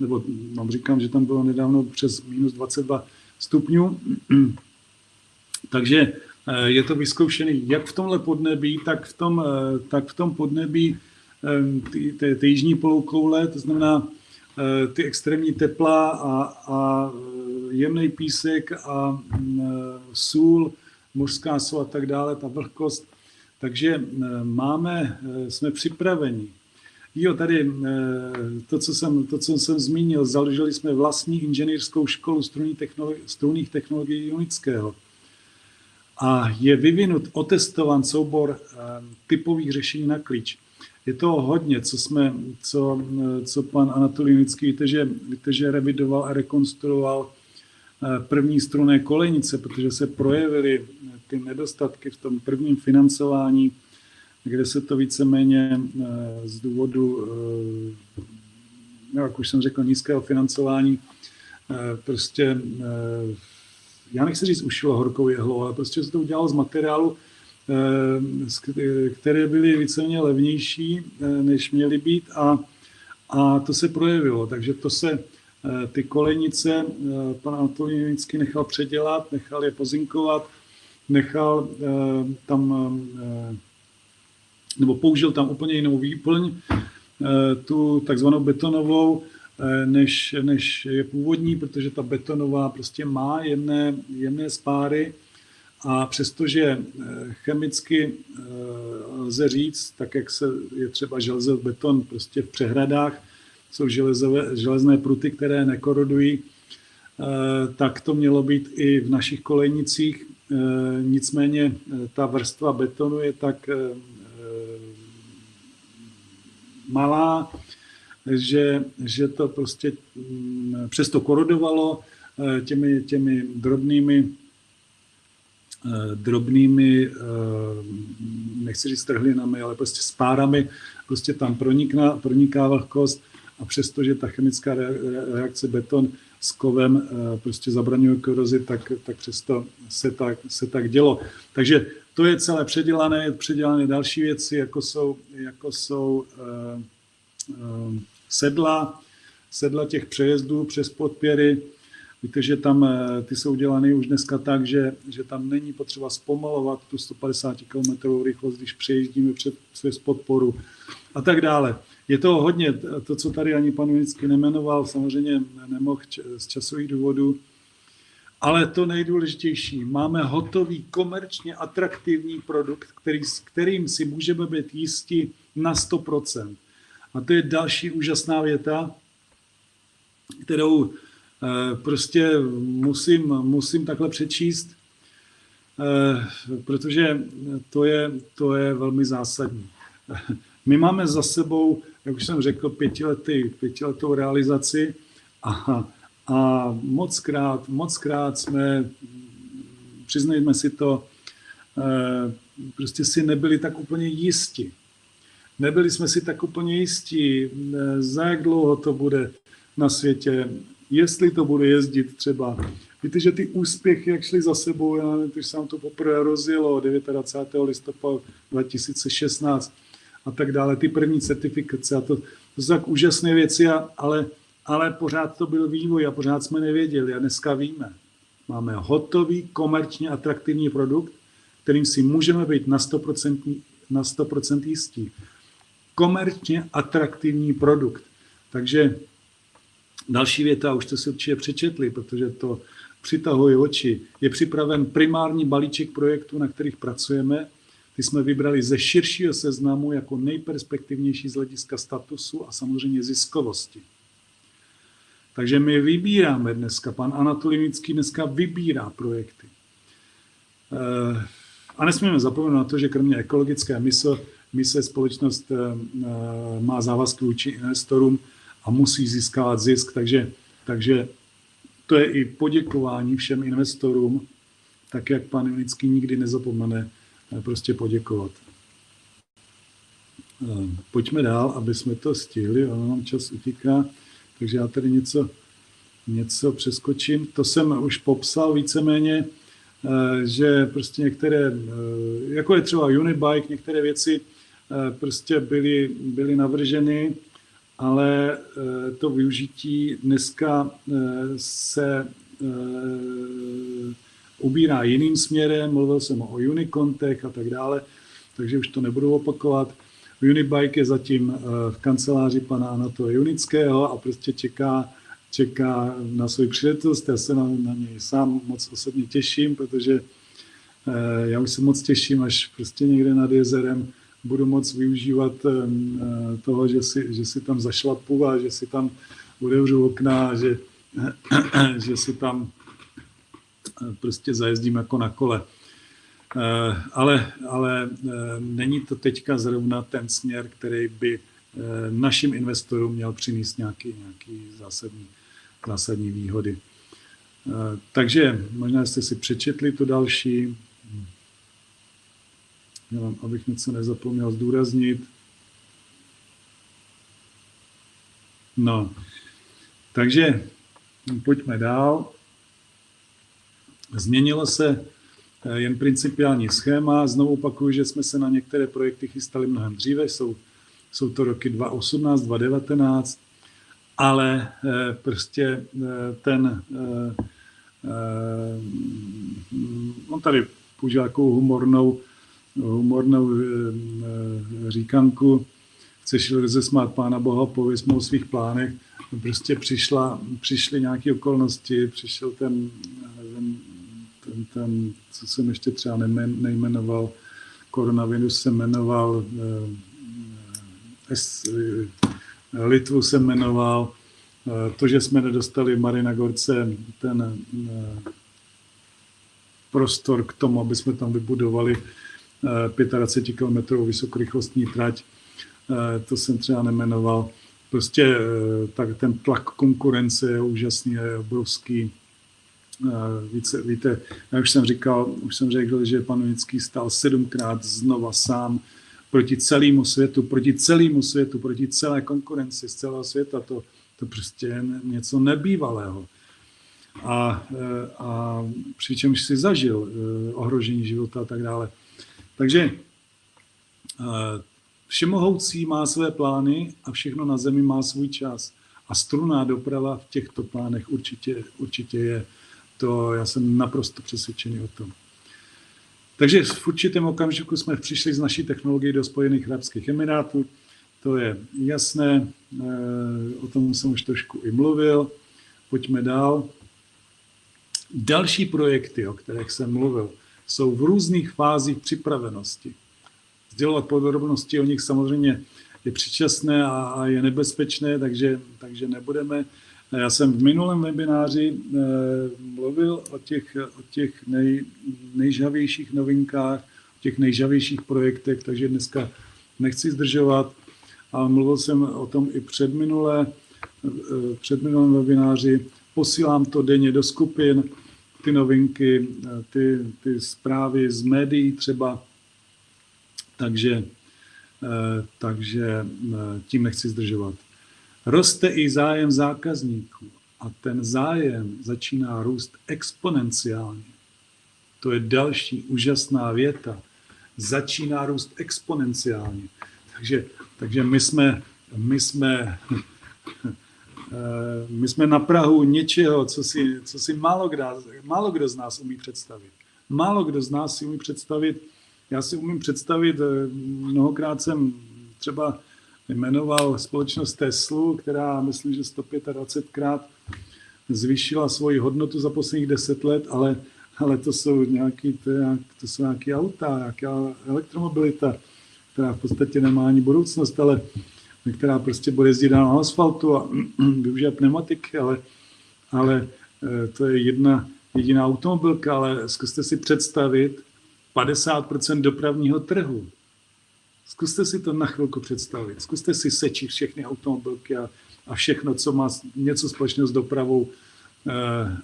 nebo vám říkám, že tam bylo nedávno přes minus 22 stupňů. Takže Eh, je to vyzkoušený jak v tomhle podnebí, tak v tom, eh, tak v tom podnebí eh, té jižní polokoule, to znamená ty extrémní tepla a, a jemný písek a mm, sůl, mořská sůl a tak dále, ta vlhkost. Takže máme, jsme připraveni. Jo, tady to, co jsem, to, co jsem zmínil, založili jsme vlastní inženýrskou školu strunných technologií, strunných technologií Unického a je vyvinut, otestovan soubor eh, typových řešení na klíč. Je to hodně, co, jsme, co, eh, co pan Anatolij Nický, víte že, víte, že revidoval a rekonstruoval eh, první strunné kolejnice, protože se projevily ty nedostatky v tom prvním financování, kde se to víceméně z důvodu, jak už jsem řekl, nízkého financování prostě já nechci říct ušilo horkou jehlou, ale prostě se to udělalo z materiálu, eh, které byly víceméně levnější, eh, než měly být a, a to se projevilo. Takže to se eh, ty kolejnice pan Antolinický nechal předělat, nechal je pozinkovat, nechal tam, nebo použil tam úplně jinou výplň, tu takzvanou betonovou, než, než je původní, protože ta betonová prostě má jemné, jemné spáry a přestože eh, chemicky eh, lze říct, tak jak se je třeba železo beton prostě v přehradách, jsou železové, železné pruty, které nekorodují, tak to mělo být i v našich kolejnicích. Nicméně ta vrstva betonu je tak malá, že, že to prostě mm, přesto korodovalo těmi, těmi drobnými Eh, drobnými, eh, nechci říct trhlinami, ale prostě spárami, prostě tam proniká, proniká vlhkost a přestože ta chemická reakce beton s kovem eh, prostě zabraňuje korozi, tak, tak přesto se tak, se tak dělo. Takže to je celé předělané, předělané další věci, jako jsou, jako jsou sedla, sedla těch přejezdů přes podpěry, Víte, že tam eh, ty jsou dělané už dneska tak, že, že tam není potřeba zpomalovat tu 150 km rychlost, když přejíždíme před, přes podporu a tak dále. Je to hodně, to, co tady ani pan Vinický nemenoval, samozřejmě nemohl z časových důvodů, ale to nejdůležitější, máme hotový komerčně atraktivní produkt, který, s kterým si můžeme být jistí na 100%. A to je další úžasná věta, kterou Eh, prostě musím, musím takhle přečíst, eh, protože to je, to je velmi zásadní. My máme za sebou, jak už jsem řekl, pětiletý, pětiletou realizaci a, a moc krát, moc krát jsme, přiznejme si to, eh, prostě si nebyli tak úplně jisti. Nebyli jsme si tak úplně jistí, za jak dlouho to bude na světě, jestli to bude jezdit třeba. Víte, že ty úspěchy, jak šly za sebou, já nevím, když se nám to poprvé rozjelo 29. listopadu 2016 a tak dále, ty první certifikace a to, to jsou tak úžasné věci, ale, ale pořád to byl vývoj a pořád jsme nevěděli a dneska víme. Máme hotový, komerčně atraktivní produkt, kterým si můžeme být na 100%, na 100% jistí. Komerčně atraktivní produkt. Takže Další věta, už jste si určitě přečetli, protože to přitahuje oči. Je připraven primární balíček projektů, na kterých pracujeme. Ty jsme vybrali ze širšího seznamu jako nejperspektivnější z hlediska statusu a samozřejmě ziskovosti. Takže my vybíráme dneska, pan Anatolinický dneska vybírá projekty. Eh, a nesmíme zapomenout na to, že kromě ekologické mise, mise společnost eh, má závazky vůči investorům, a musí získávat zisk. Takže, takže to je i poděkování všem investorům, tak jak pan Junický nikdy nezapomene eh, prostě poděkovat. Eh, pojďme dál, aby jsme to stihli, ono nám čas utíká, takže já tady něco, něco přeskočím. To jsem už popsal víceméně, eh, že prostě některé, jako je třeba Unibike, některé věci prostě byly, byly navrženy ale eh, to využití dneska eh, se eh, ubírá jiným směrem, mluvil jsem o Unikontech a tak dále, takže už to nebudu opakovat. Unibike je zatím v kanceláři pana Anatola Junického a prostě čeká, čeká na svou příležitost. Já se na, na něj sám moc osobně těším, protože já už se moc těším, až prostě někde nad jezerem budu moc využívat eh, toho, že si, že si tam zašlapu a že si tam otevřu okna, že, že si tam eh, prostě zajezdím jako na kole. Eh, ale, ale není to teďka zrovna ten směr, který by našim investorům měl přinést nějaký, nějaký zásadní, zásadní výhody. Takže možná jste si přečetli to další jenom abych něco nezapomněl zdůraznit. No, takže pojďme dál. Změnilo se eh, jen principiální schéma. Znovu opakuju, že jsme se na některé projekty chystali mnohem dříve, jsou, jsou to roky 2018, 2019, ale eh, prostě eh, ten, on tady použil takovou humornou humornou eh, eh, říkanku, chceš rozesmát Pána Boha, pověs mu o svých plánech. Prostě přišla, přišly nějaké okolnosti, přišel ten, ten, ten, ten, co jsem ještě třeba nejmenoval, koronavirus se jmenoval eh, Litvu jsem jmenoval, to, že jsme nedostali v Marina Gorce ten prostor k tomu, aby jsme tam vybudovali 25 km vysokorychlostní trať, to jsem třeba nemenoval. Prostě tak ten tlak konkurence je úžasný, je obrovský. Více, víte, já už jsem říkal, už jsem řekl, že pan Unický stál sedmkrát znova sám proti celému světu, proti celému světu, proti celé konkurenci z celého světa. To, to prostě je něco nebývalého. A, a přičemž si zažil eh, ohrožení života a tak dále. Takže eh, všemohoucí má své plány a všechno na zemi má svůj čas. A struná doprava v těchto plánech určitě, určitě je. To já jsem naprosto přesvědčený o tom. Takže v určitém okamžiku jsme přišli z naší technologie do Spojených Arabských Emirátů. To je jasné, eh, o tom jsem už trošku i mluvil. Pojďme dál. Další projekty, o kterých jsem mluvil, jsou v různých fázích připravenosti. Sdělovat podrobnosti o nich samozřejmě je předčasné a je nebezpečné, takže, takže nebudeme. Já jsem v minulém webináři eh, mluvil o těch, o těch nej, nejžavějších novinkách, o těch nejžavějších projektech, takže dneska nechci zdržovat. A mluvil jsem o tom i před, minulé, eh, před minulém webináři. Posílám to denně do skupin, ty novinky, eh, ty, ty zprávy z médií třeba. Takže, takže tím nechci zdržovat. Roste i zájem zákazníků a ten zájem začíná růst exponenciálně. To je další úžasná věta. Začíná růst exponenciálně. Takže, takže my jsme, my jsme, my jsme na Prahu něčeho, co si, co si málo, kdo, málo kdo z nás umí představit. Málo kdo z nás si umí představit, já si umím představit, mnohokrát jsem třeba jmenoval společnost Teslu, která myslím, že 125krát zvýšila svoji hodnotu za posledních 10 let, ale, ale to jsou nějaký, to, je, to jsou nějaké auta, nějaká elektromobilita, která v podstatě nemá ani budoucnost, ale která prostě bude jezdit na asfaltu a využije pneumatiky, ale, ale eh, to je jedna jediná automobilka, ale zkuste si představit 50% dopravního trhu. Zkuste si to na chvilku představit. Zkuste si sečit všechny automobilky a, a všechno, co má něco společného s dopravou e,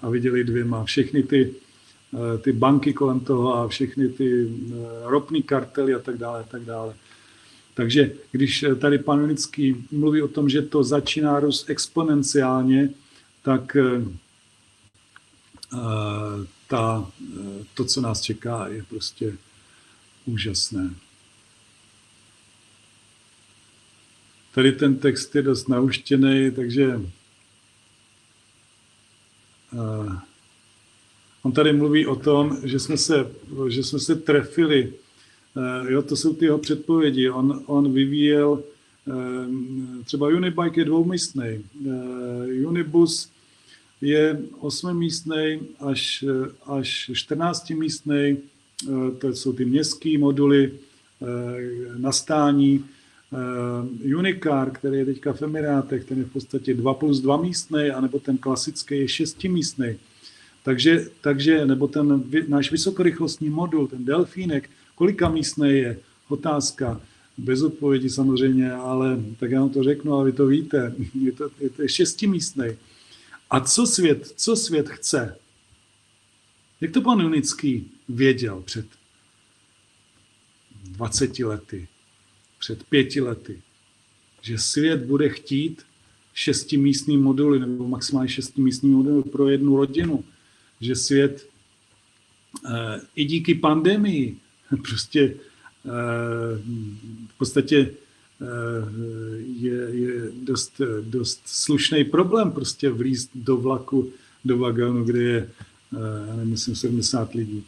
a viděli dvěma. Všechny ty, e, ty banky kolem toho a všechny ty ropní kartely a tak dále, a tak dále. Takže když tady pan Unický mluví o tom, že to začíná růst exponenciálně, tak ta, to, co nás čeká, je prostě úžasné. Tady ten text je dost nauštěný, takže on tady mluví o tom, že jsme se, že jsme se trefili. Uh, jo, to jsou ty jeho předpovědi. On, on vyvíjel uh, třeba Unibike je dvoumístný, uh, Unibus je osmimístný až, až 14 místný, to jsou ty městské moduly na stání, Unicar, který je teďka v Emirátech, ten je v podstatě 2 plus 2 místný, anebo ten klasický je 6 místný. Takže, takže, nebo ten náš vysokorychlostní modul, ten Delfínek, kolika místný je? Otázka. Bez odpovědi samozřejmě, ale tak já vám to řeknu, ale vy to víte. Je to, je to šestimístný. A co svět, co svět chce? Jak to pan Unický věděl před 20 lety? před pěti lety, že svět bude chtít šestimístný moduly nebo maximálně šestimístný moduly pro jednu rodinu, že svět e, i díky pandemii prostě e, v podstatě e, je, je dost, dost slušný problém prostě vlízt do vlaku, do vagónu, kde je, já nevím, myslím, 70 lidí,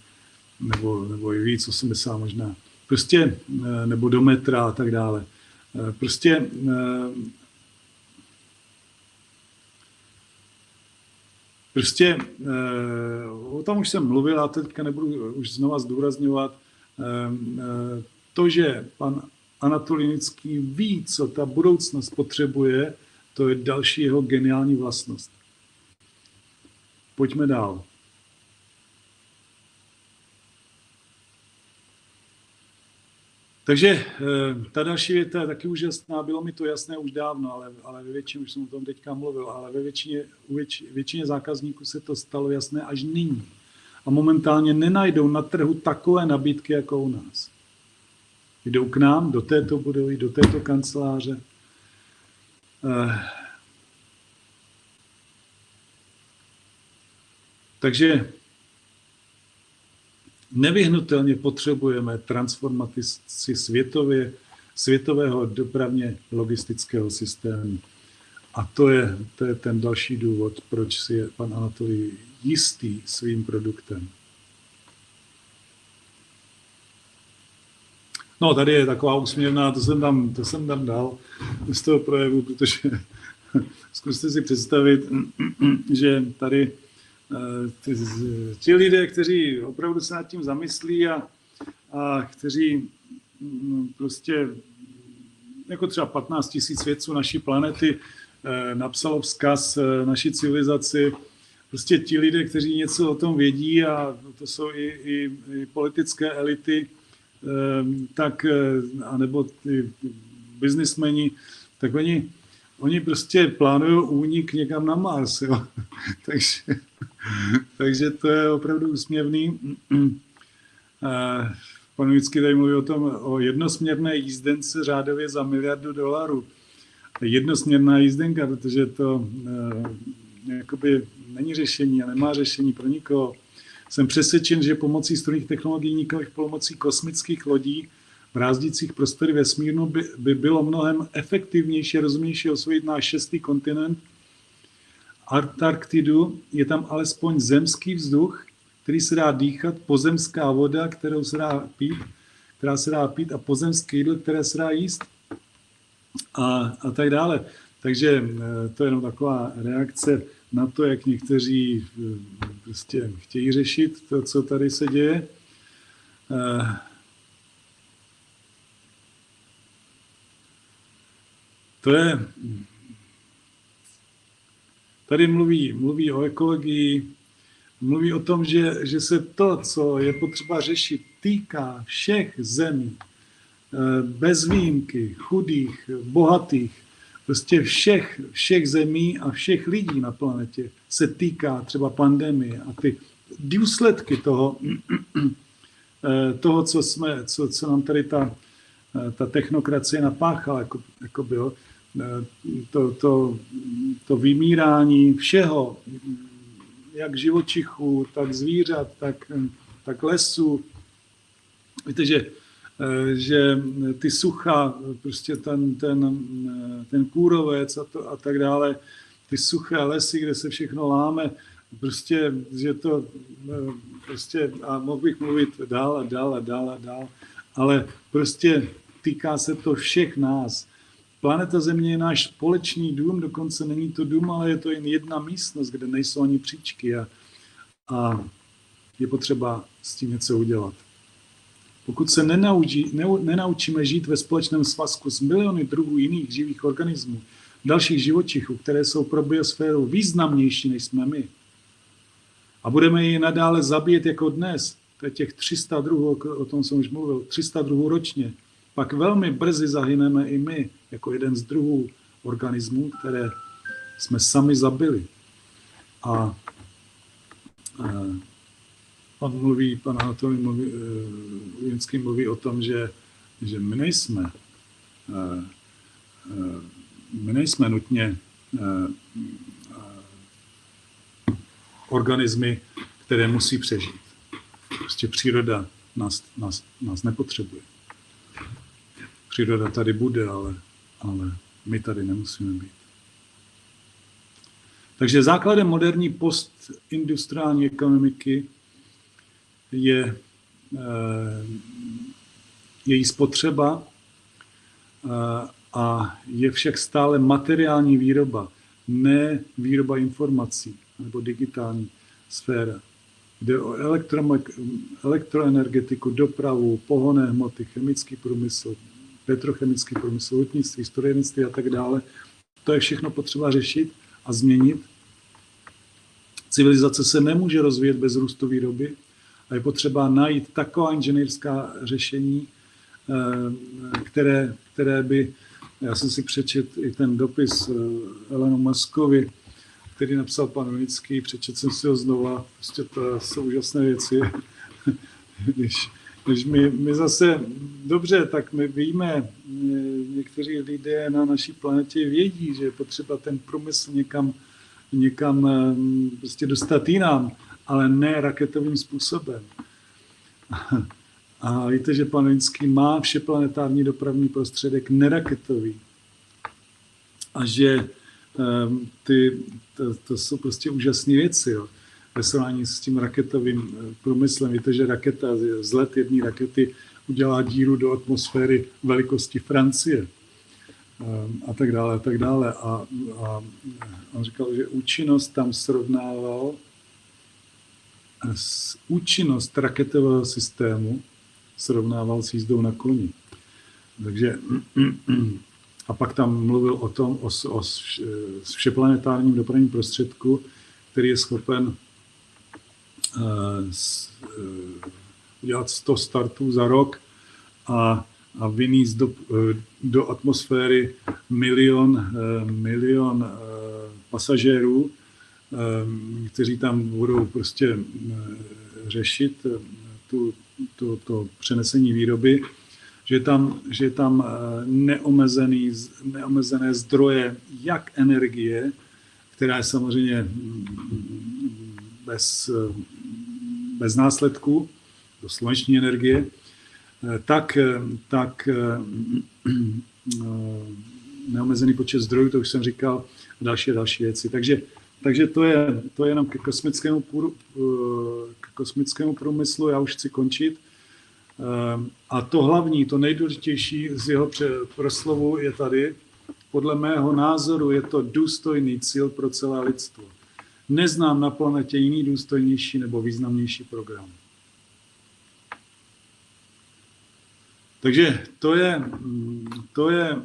nebo, nebo i víc, 80 možná prostě, eh, nebo do metra a tak dále. Eh, prostě eh, Prostě o tom už jsem mluvil a teďka nebudu už znova zdůrazňovat. To, že pan Anatolinický ví, co ta budoucnost potřebuje, to je další jeho geniální vlastnost. Pojďme dál. Takže eh, ta další věta je taky úžasná, bylo mi to jasné už dávno, ale, ale ve většině, už jsem o tom teďka mluvil, ale ve většině, u většině zákazníků se to stalo jasné až nyní. A momentálně nenajdou na trhu takové nabídky, jako u nás. Jdou k nám, do této budovy, do této kanceláře. Eh, takže nevyhnutelně potřebujeme transformaci světově, světového dopravně logistického systému. A to je, to je ten další důvod, proč si je pan Anatolij jistý svým produktem. No, tady je taková úsměvná, to jsem tam, to jsem tam dal z toho projevu, protože zkuste si představit, že tady Eh, ty, ti lidé, kteří opravdu se nad tím zamyslí a, a kteří mm, prostě jako třeba 15 tisíc vědců naší planety eh, napsalo vzkaz eh, naší civilizaci. Prostě ti lidé, kteří něco o tom vědí, a to jsou i, i, i politické elity, tak, anebo ty biznismeni, tak oni, oni prostě plánují únik někam na Mars. Jo? Takže Takže to je opravdu úsměvný. Pan vždycky tady mluví o tom, o jednosměrné jízdence řádově za miliardu dolarů. Jednosměrná jízdenka, protože to eh, jakoby není řešení a nemá řešení pro nikoho. Jsem přesvědčen, že pomocí strojních technologií, nikoli pomocí kosmických lodí, brázdících prostory vesmírnu by, by bylo mnohem efektivnější a rozumnější osvojit náš šestý kontinent Antarktidu je tam alespoň zemský vzduch, který se dá dýchat, pozemská voda, kterou se dá pít, která se dá pít a pozemské jídlo, které se dá jíst a, a tak dále. Takže eh, to je jenom taková reakce na to, jak někteří eh, prostě chtějí řešit to, co tady se děje. Eh, to je Tady mluví, mluví o ekologii, mluví o tom, že, že se to, co je potřeba řešit, týká všech zemí, bez výjimky, chudých, bohatých, prostě všech, všech zemí a všech lidí na planetě se týká třeba pandemie a ty důsledky toho, toho co, jsme, co, co nám tady ta, ta technokracie napáchala, jako, jako bylo, to, to, to vymírání všeho, jak živočichů, tak zvířat, tak, tak lesů. Víte, že, že ty sucha, prostě ten, ten, ten kůrovec a, to, a tak dále, ty suché lesy, kde se všechno láme, prostě, že to eh, prostě, a mohl bych mluvit dál a dál a dál a dál, ale prostě týká se to všech nás. Planeta Země je náš společný dům, dokonce není to dům, ale je to jen jedna místnost, kde nejsou ani příčky a, a je potřeba s tím něco udělat. Pokud se nenaučí, ne, nenaučíme žít ve společném svazku s miliony druhů jiných živých organismů, dalších živočichů, které jsou pro biosféru významnější než jsme my, a budeme ji nadále zabíjet jako dnes, to je těch 300 druhů, o tom jsem už mluvil, 300 druhů ročně, pak velmi brzy zahyneme i my, jako jeden z druhů organismů, které jsme sami zabili. A, a pan mluví, pan Anatolí mluví, Jinský eh, mluví o tom, že, že my nejsme eh, eh, my nejsme nutně organismy, které musí přežít. Prostě příroda nás, nás, nás nepotřebuje. Příroda tady bude, ale, ale my tady nemusíme být. Takže základem moderní postindustriální ekonomiky je e, její spotřeba e, a je však stále materiální výroba, ne výroba informací nebo digitální sféra. Jde o elektroenergetiku, dopravu, pohonné hmoty, chemický průmysl, petrochemický průmysl, hutnictví, strojenství a tak dále. To je všechno potřeba řešit a změnit. Civilizace se nemůže rozvíjet bez růstu výroby a je potřeba najít taková inženýrská řešení, eh, které, které by, já jsem si přečet i ten dopis eh, Elenu Maskovi, který napsal pan Unický, přečet jsem si ho znova, prostě to jsou úžasné věci. když, když my, my zase, dobře, tak my víme, někteří lidé na naší planetě vědí, že je potřeba ten průmysl někam, někam eh, prostě dostat jinam, ale ne raketovým způsobem. A víte, že pan Vinský má všeplanetární dopravní prostředek neraketový. A že um, ty, to, to jsou prostě úžasné věci. Jo. Ve srovnání s tím raketovým eh, průmyslem. Víte, že raketa, zlet jedné rakety udělá díru do atmosféry velikosti Francie um, a tak dále, a tak dále. A, a on říkal, že účinnost tam srovnával účinnost raketového systému srovnával s jízdou na koni. Takže a pak tam mluvil o tom, o, o všeplanetárním dopravním prostředku, který je schopen uh, s, uh, udělat 100 startů za rok a, a vyníst do, do atmosféry milion, uh, milion pasažérů, kteří tam budou prostě uh, řešit tu, to, to přenesení výroby že tam, že tam eh, neomezený, neomezené zdroje jak energie, která je samozřejmě mm, bez, eh, bez následků, do sluneční energie, eh, tak, tak neomezený počet zdrojů, to už jsem říkal, a další a další věci. Takže, takže to, je, to je jenom ke kosmickému, k kosmickému průmyslu, já už chci končit. Ehm, a to hlavní, to nejdůležitější z jeho proslovu je tady. Podle mého názoru je to důstojný cíl pro celé lidstvo. Neznám na planetě jiný důstojnější nebo významnější program. Takže to je to, je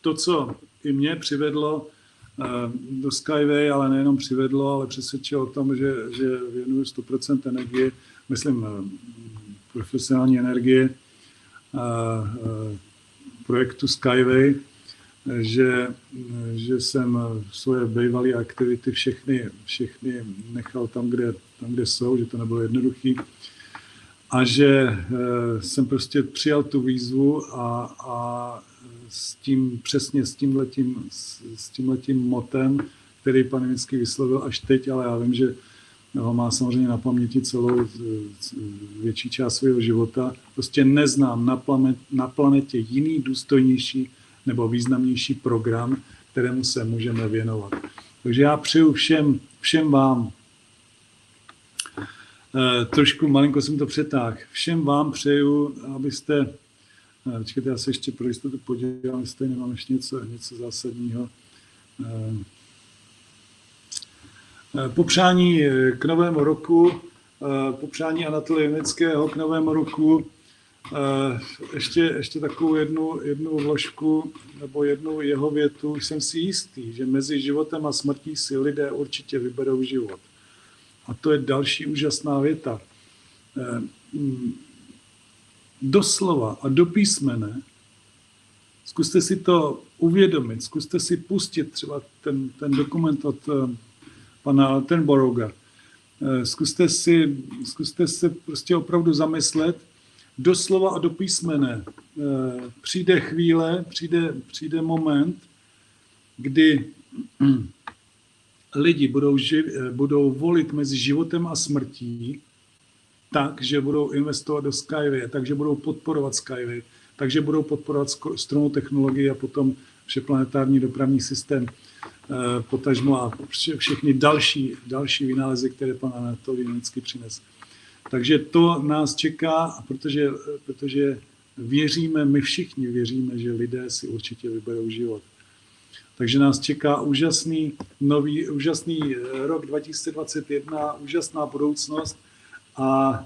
to co i mě přivedlo do Skyway, ale nejenom přivedlo, ale přesvědčilo o tom, že, že věnuju 100% energie, myslím, profesionální energie projektu Skyway, že, že jsem svoje bývalé aktivity všechny, všechny nechal tam kde, tam, kde jsou, že to nebylo jednoduché. A že jsem prostě přijal tu výzvu a, a s tím, přesně s tímhletím, s, s tímhletím motem, který pan Německý vyslovil až teď, ale já vím, že ho má samozřejmě na paměti celou větší část svého života. Prostě neznám na, planet, na planetě jiný důstojnější nebo významnější program, kterému se můžeme věnovat. Takže já přeju všem, všem vám, eh, trošku malinko jsem to přetáhl, všem vám přeju, abyste, počkejte, já se ještě pro jistotu podívám, jestli nemám ještě něco, něco zásadního. Eh, Eh, popřání eh, k novému roku, popřání Anatolie Junického k novému roku, ještě, ještě takovou jednu, jednu vložku nebo jednu jeho větu. Jsem si jistý, že mezi životem a smrtí si lidé určitě vyberou život. A to je další úžasná věta. Doslova a do písmene zkuste si to uvědomit, zkuste si pustit třeba ten, ten dokument od pana Altenboroga. Eh, zkuste si, zkuste se prostě opravdu zamyslet, doslova a do písmene. Eh, přijde chvíle, přijde, přijde moment, kdy lidi budou, živ, eh, budou volit mezi životem a smrtí tak, že budou investovat do Skyway, takže budou podporovat Skyway, takže budou podporovat strojnou technologii a potom všeplanetární dopravní systém. Eh, potažmo a všechny další, další vynálezy, které pan Anatolij vždycky přines. Takže to nás čeká, protože, protože věříme, my všichni věříme, že lidé si určitě vyberou život. Takže nás čeká úžasný, nový, úžasný eh, rok 2021, úžasná budoucnost a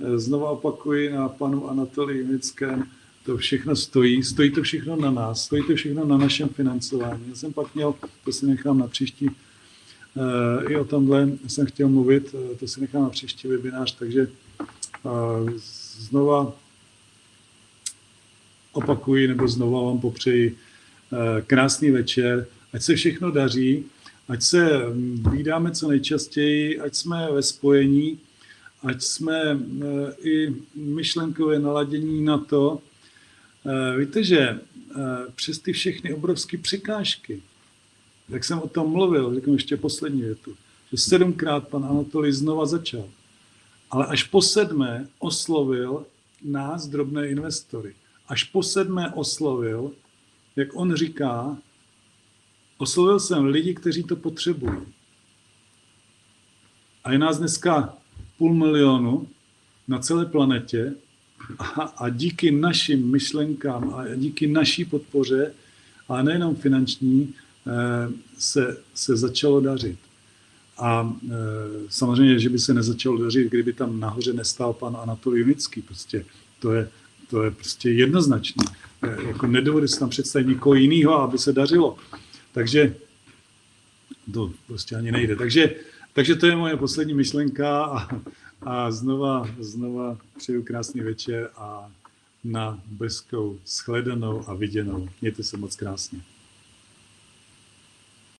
eh, znova opakuji na panu Anatolii Junickém, to všechno stojí, stojí to všechno na nás, stojí to všechno na našem financování. Já jsem pak měl, to si nechám na příští, uh, i o tomhle jsem chtěl mluvit, uh, to si nechám na příští webinář, takže znova opakuji, nebo znova vám popřeji krásný večer, ať se všechno daří, ať se vídáme co nejčastěji, ať jsme ve spojení, ať jsme i myšlenkově naladění na to, Víte, že přes ty všechny obrovské překážky, jak jsem o tom mluvil, řeknu ještě poslední větu, že sedmkrát pan Anatolij znova začal, ale až po sedmé oslovil nás, drobné investory. Až po sedmé oslovil, jak on říká, oslovil jsem lidi, kteří to potřebují. A je nás dneska půl milionu na celé planetě a, a díky našim myšlenkám a díky naší podpoře, a nejenom finanční, eh, se, se začalo dařit. A e, samozřejmě, že by se nezačalo dařit, kdyby tam nahoře nestál pan Anatolij Unický. Prostě to je, to je prostě jednoznačné. E, jako nedovedu si tam představit někoho jiného, aby se dařilo. Takže to prostě ani nejde. Takže, takže to je moje poslední myšlenka a, a znova, znova přeju krásný večer a na brzkou shledanou a viděnou. Mějte se moc krásně.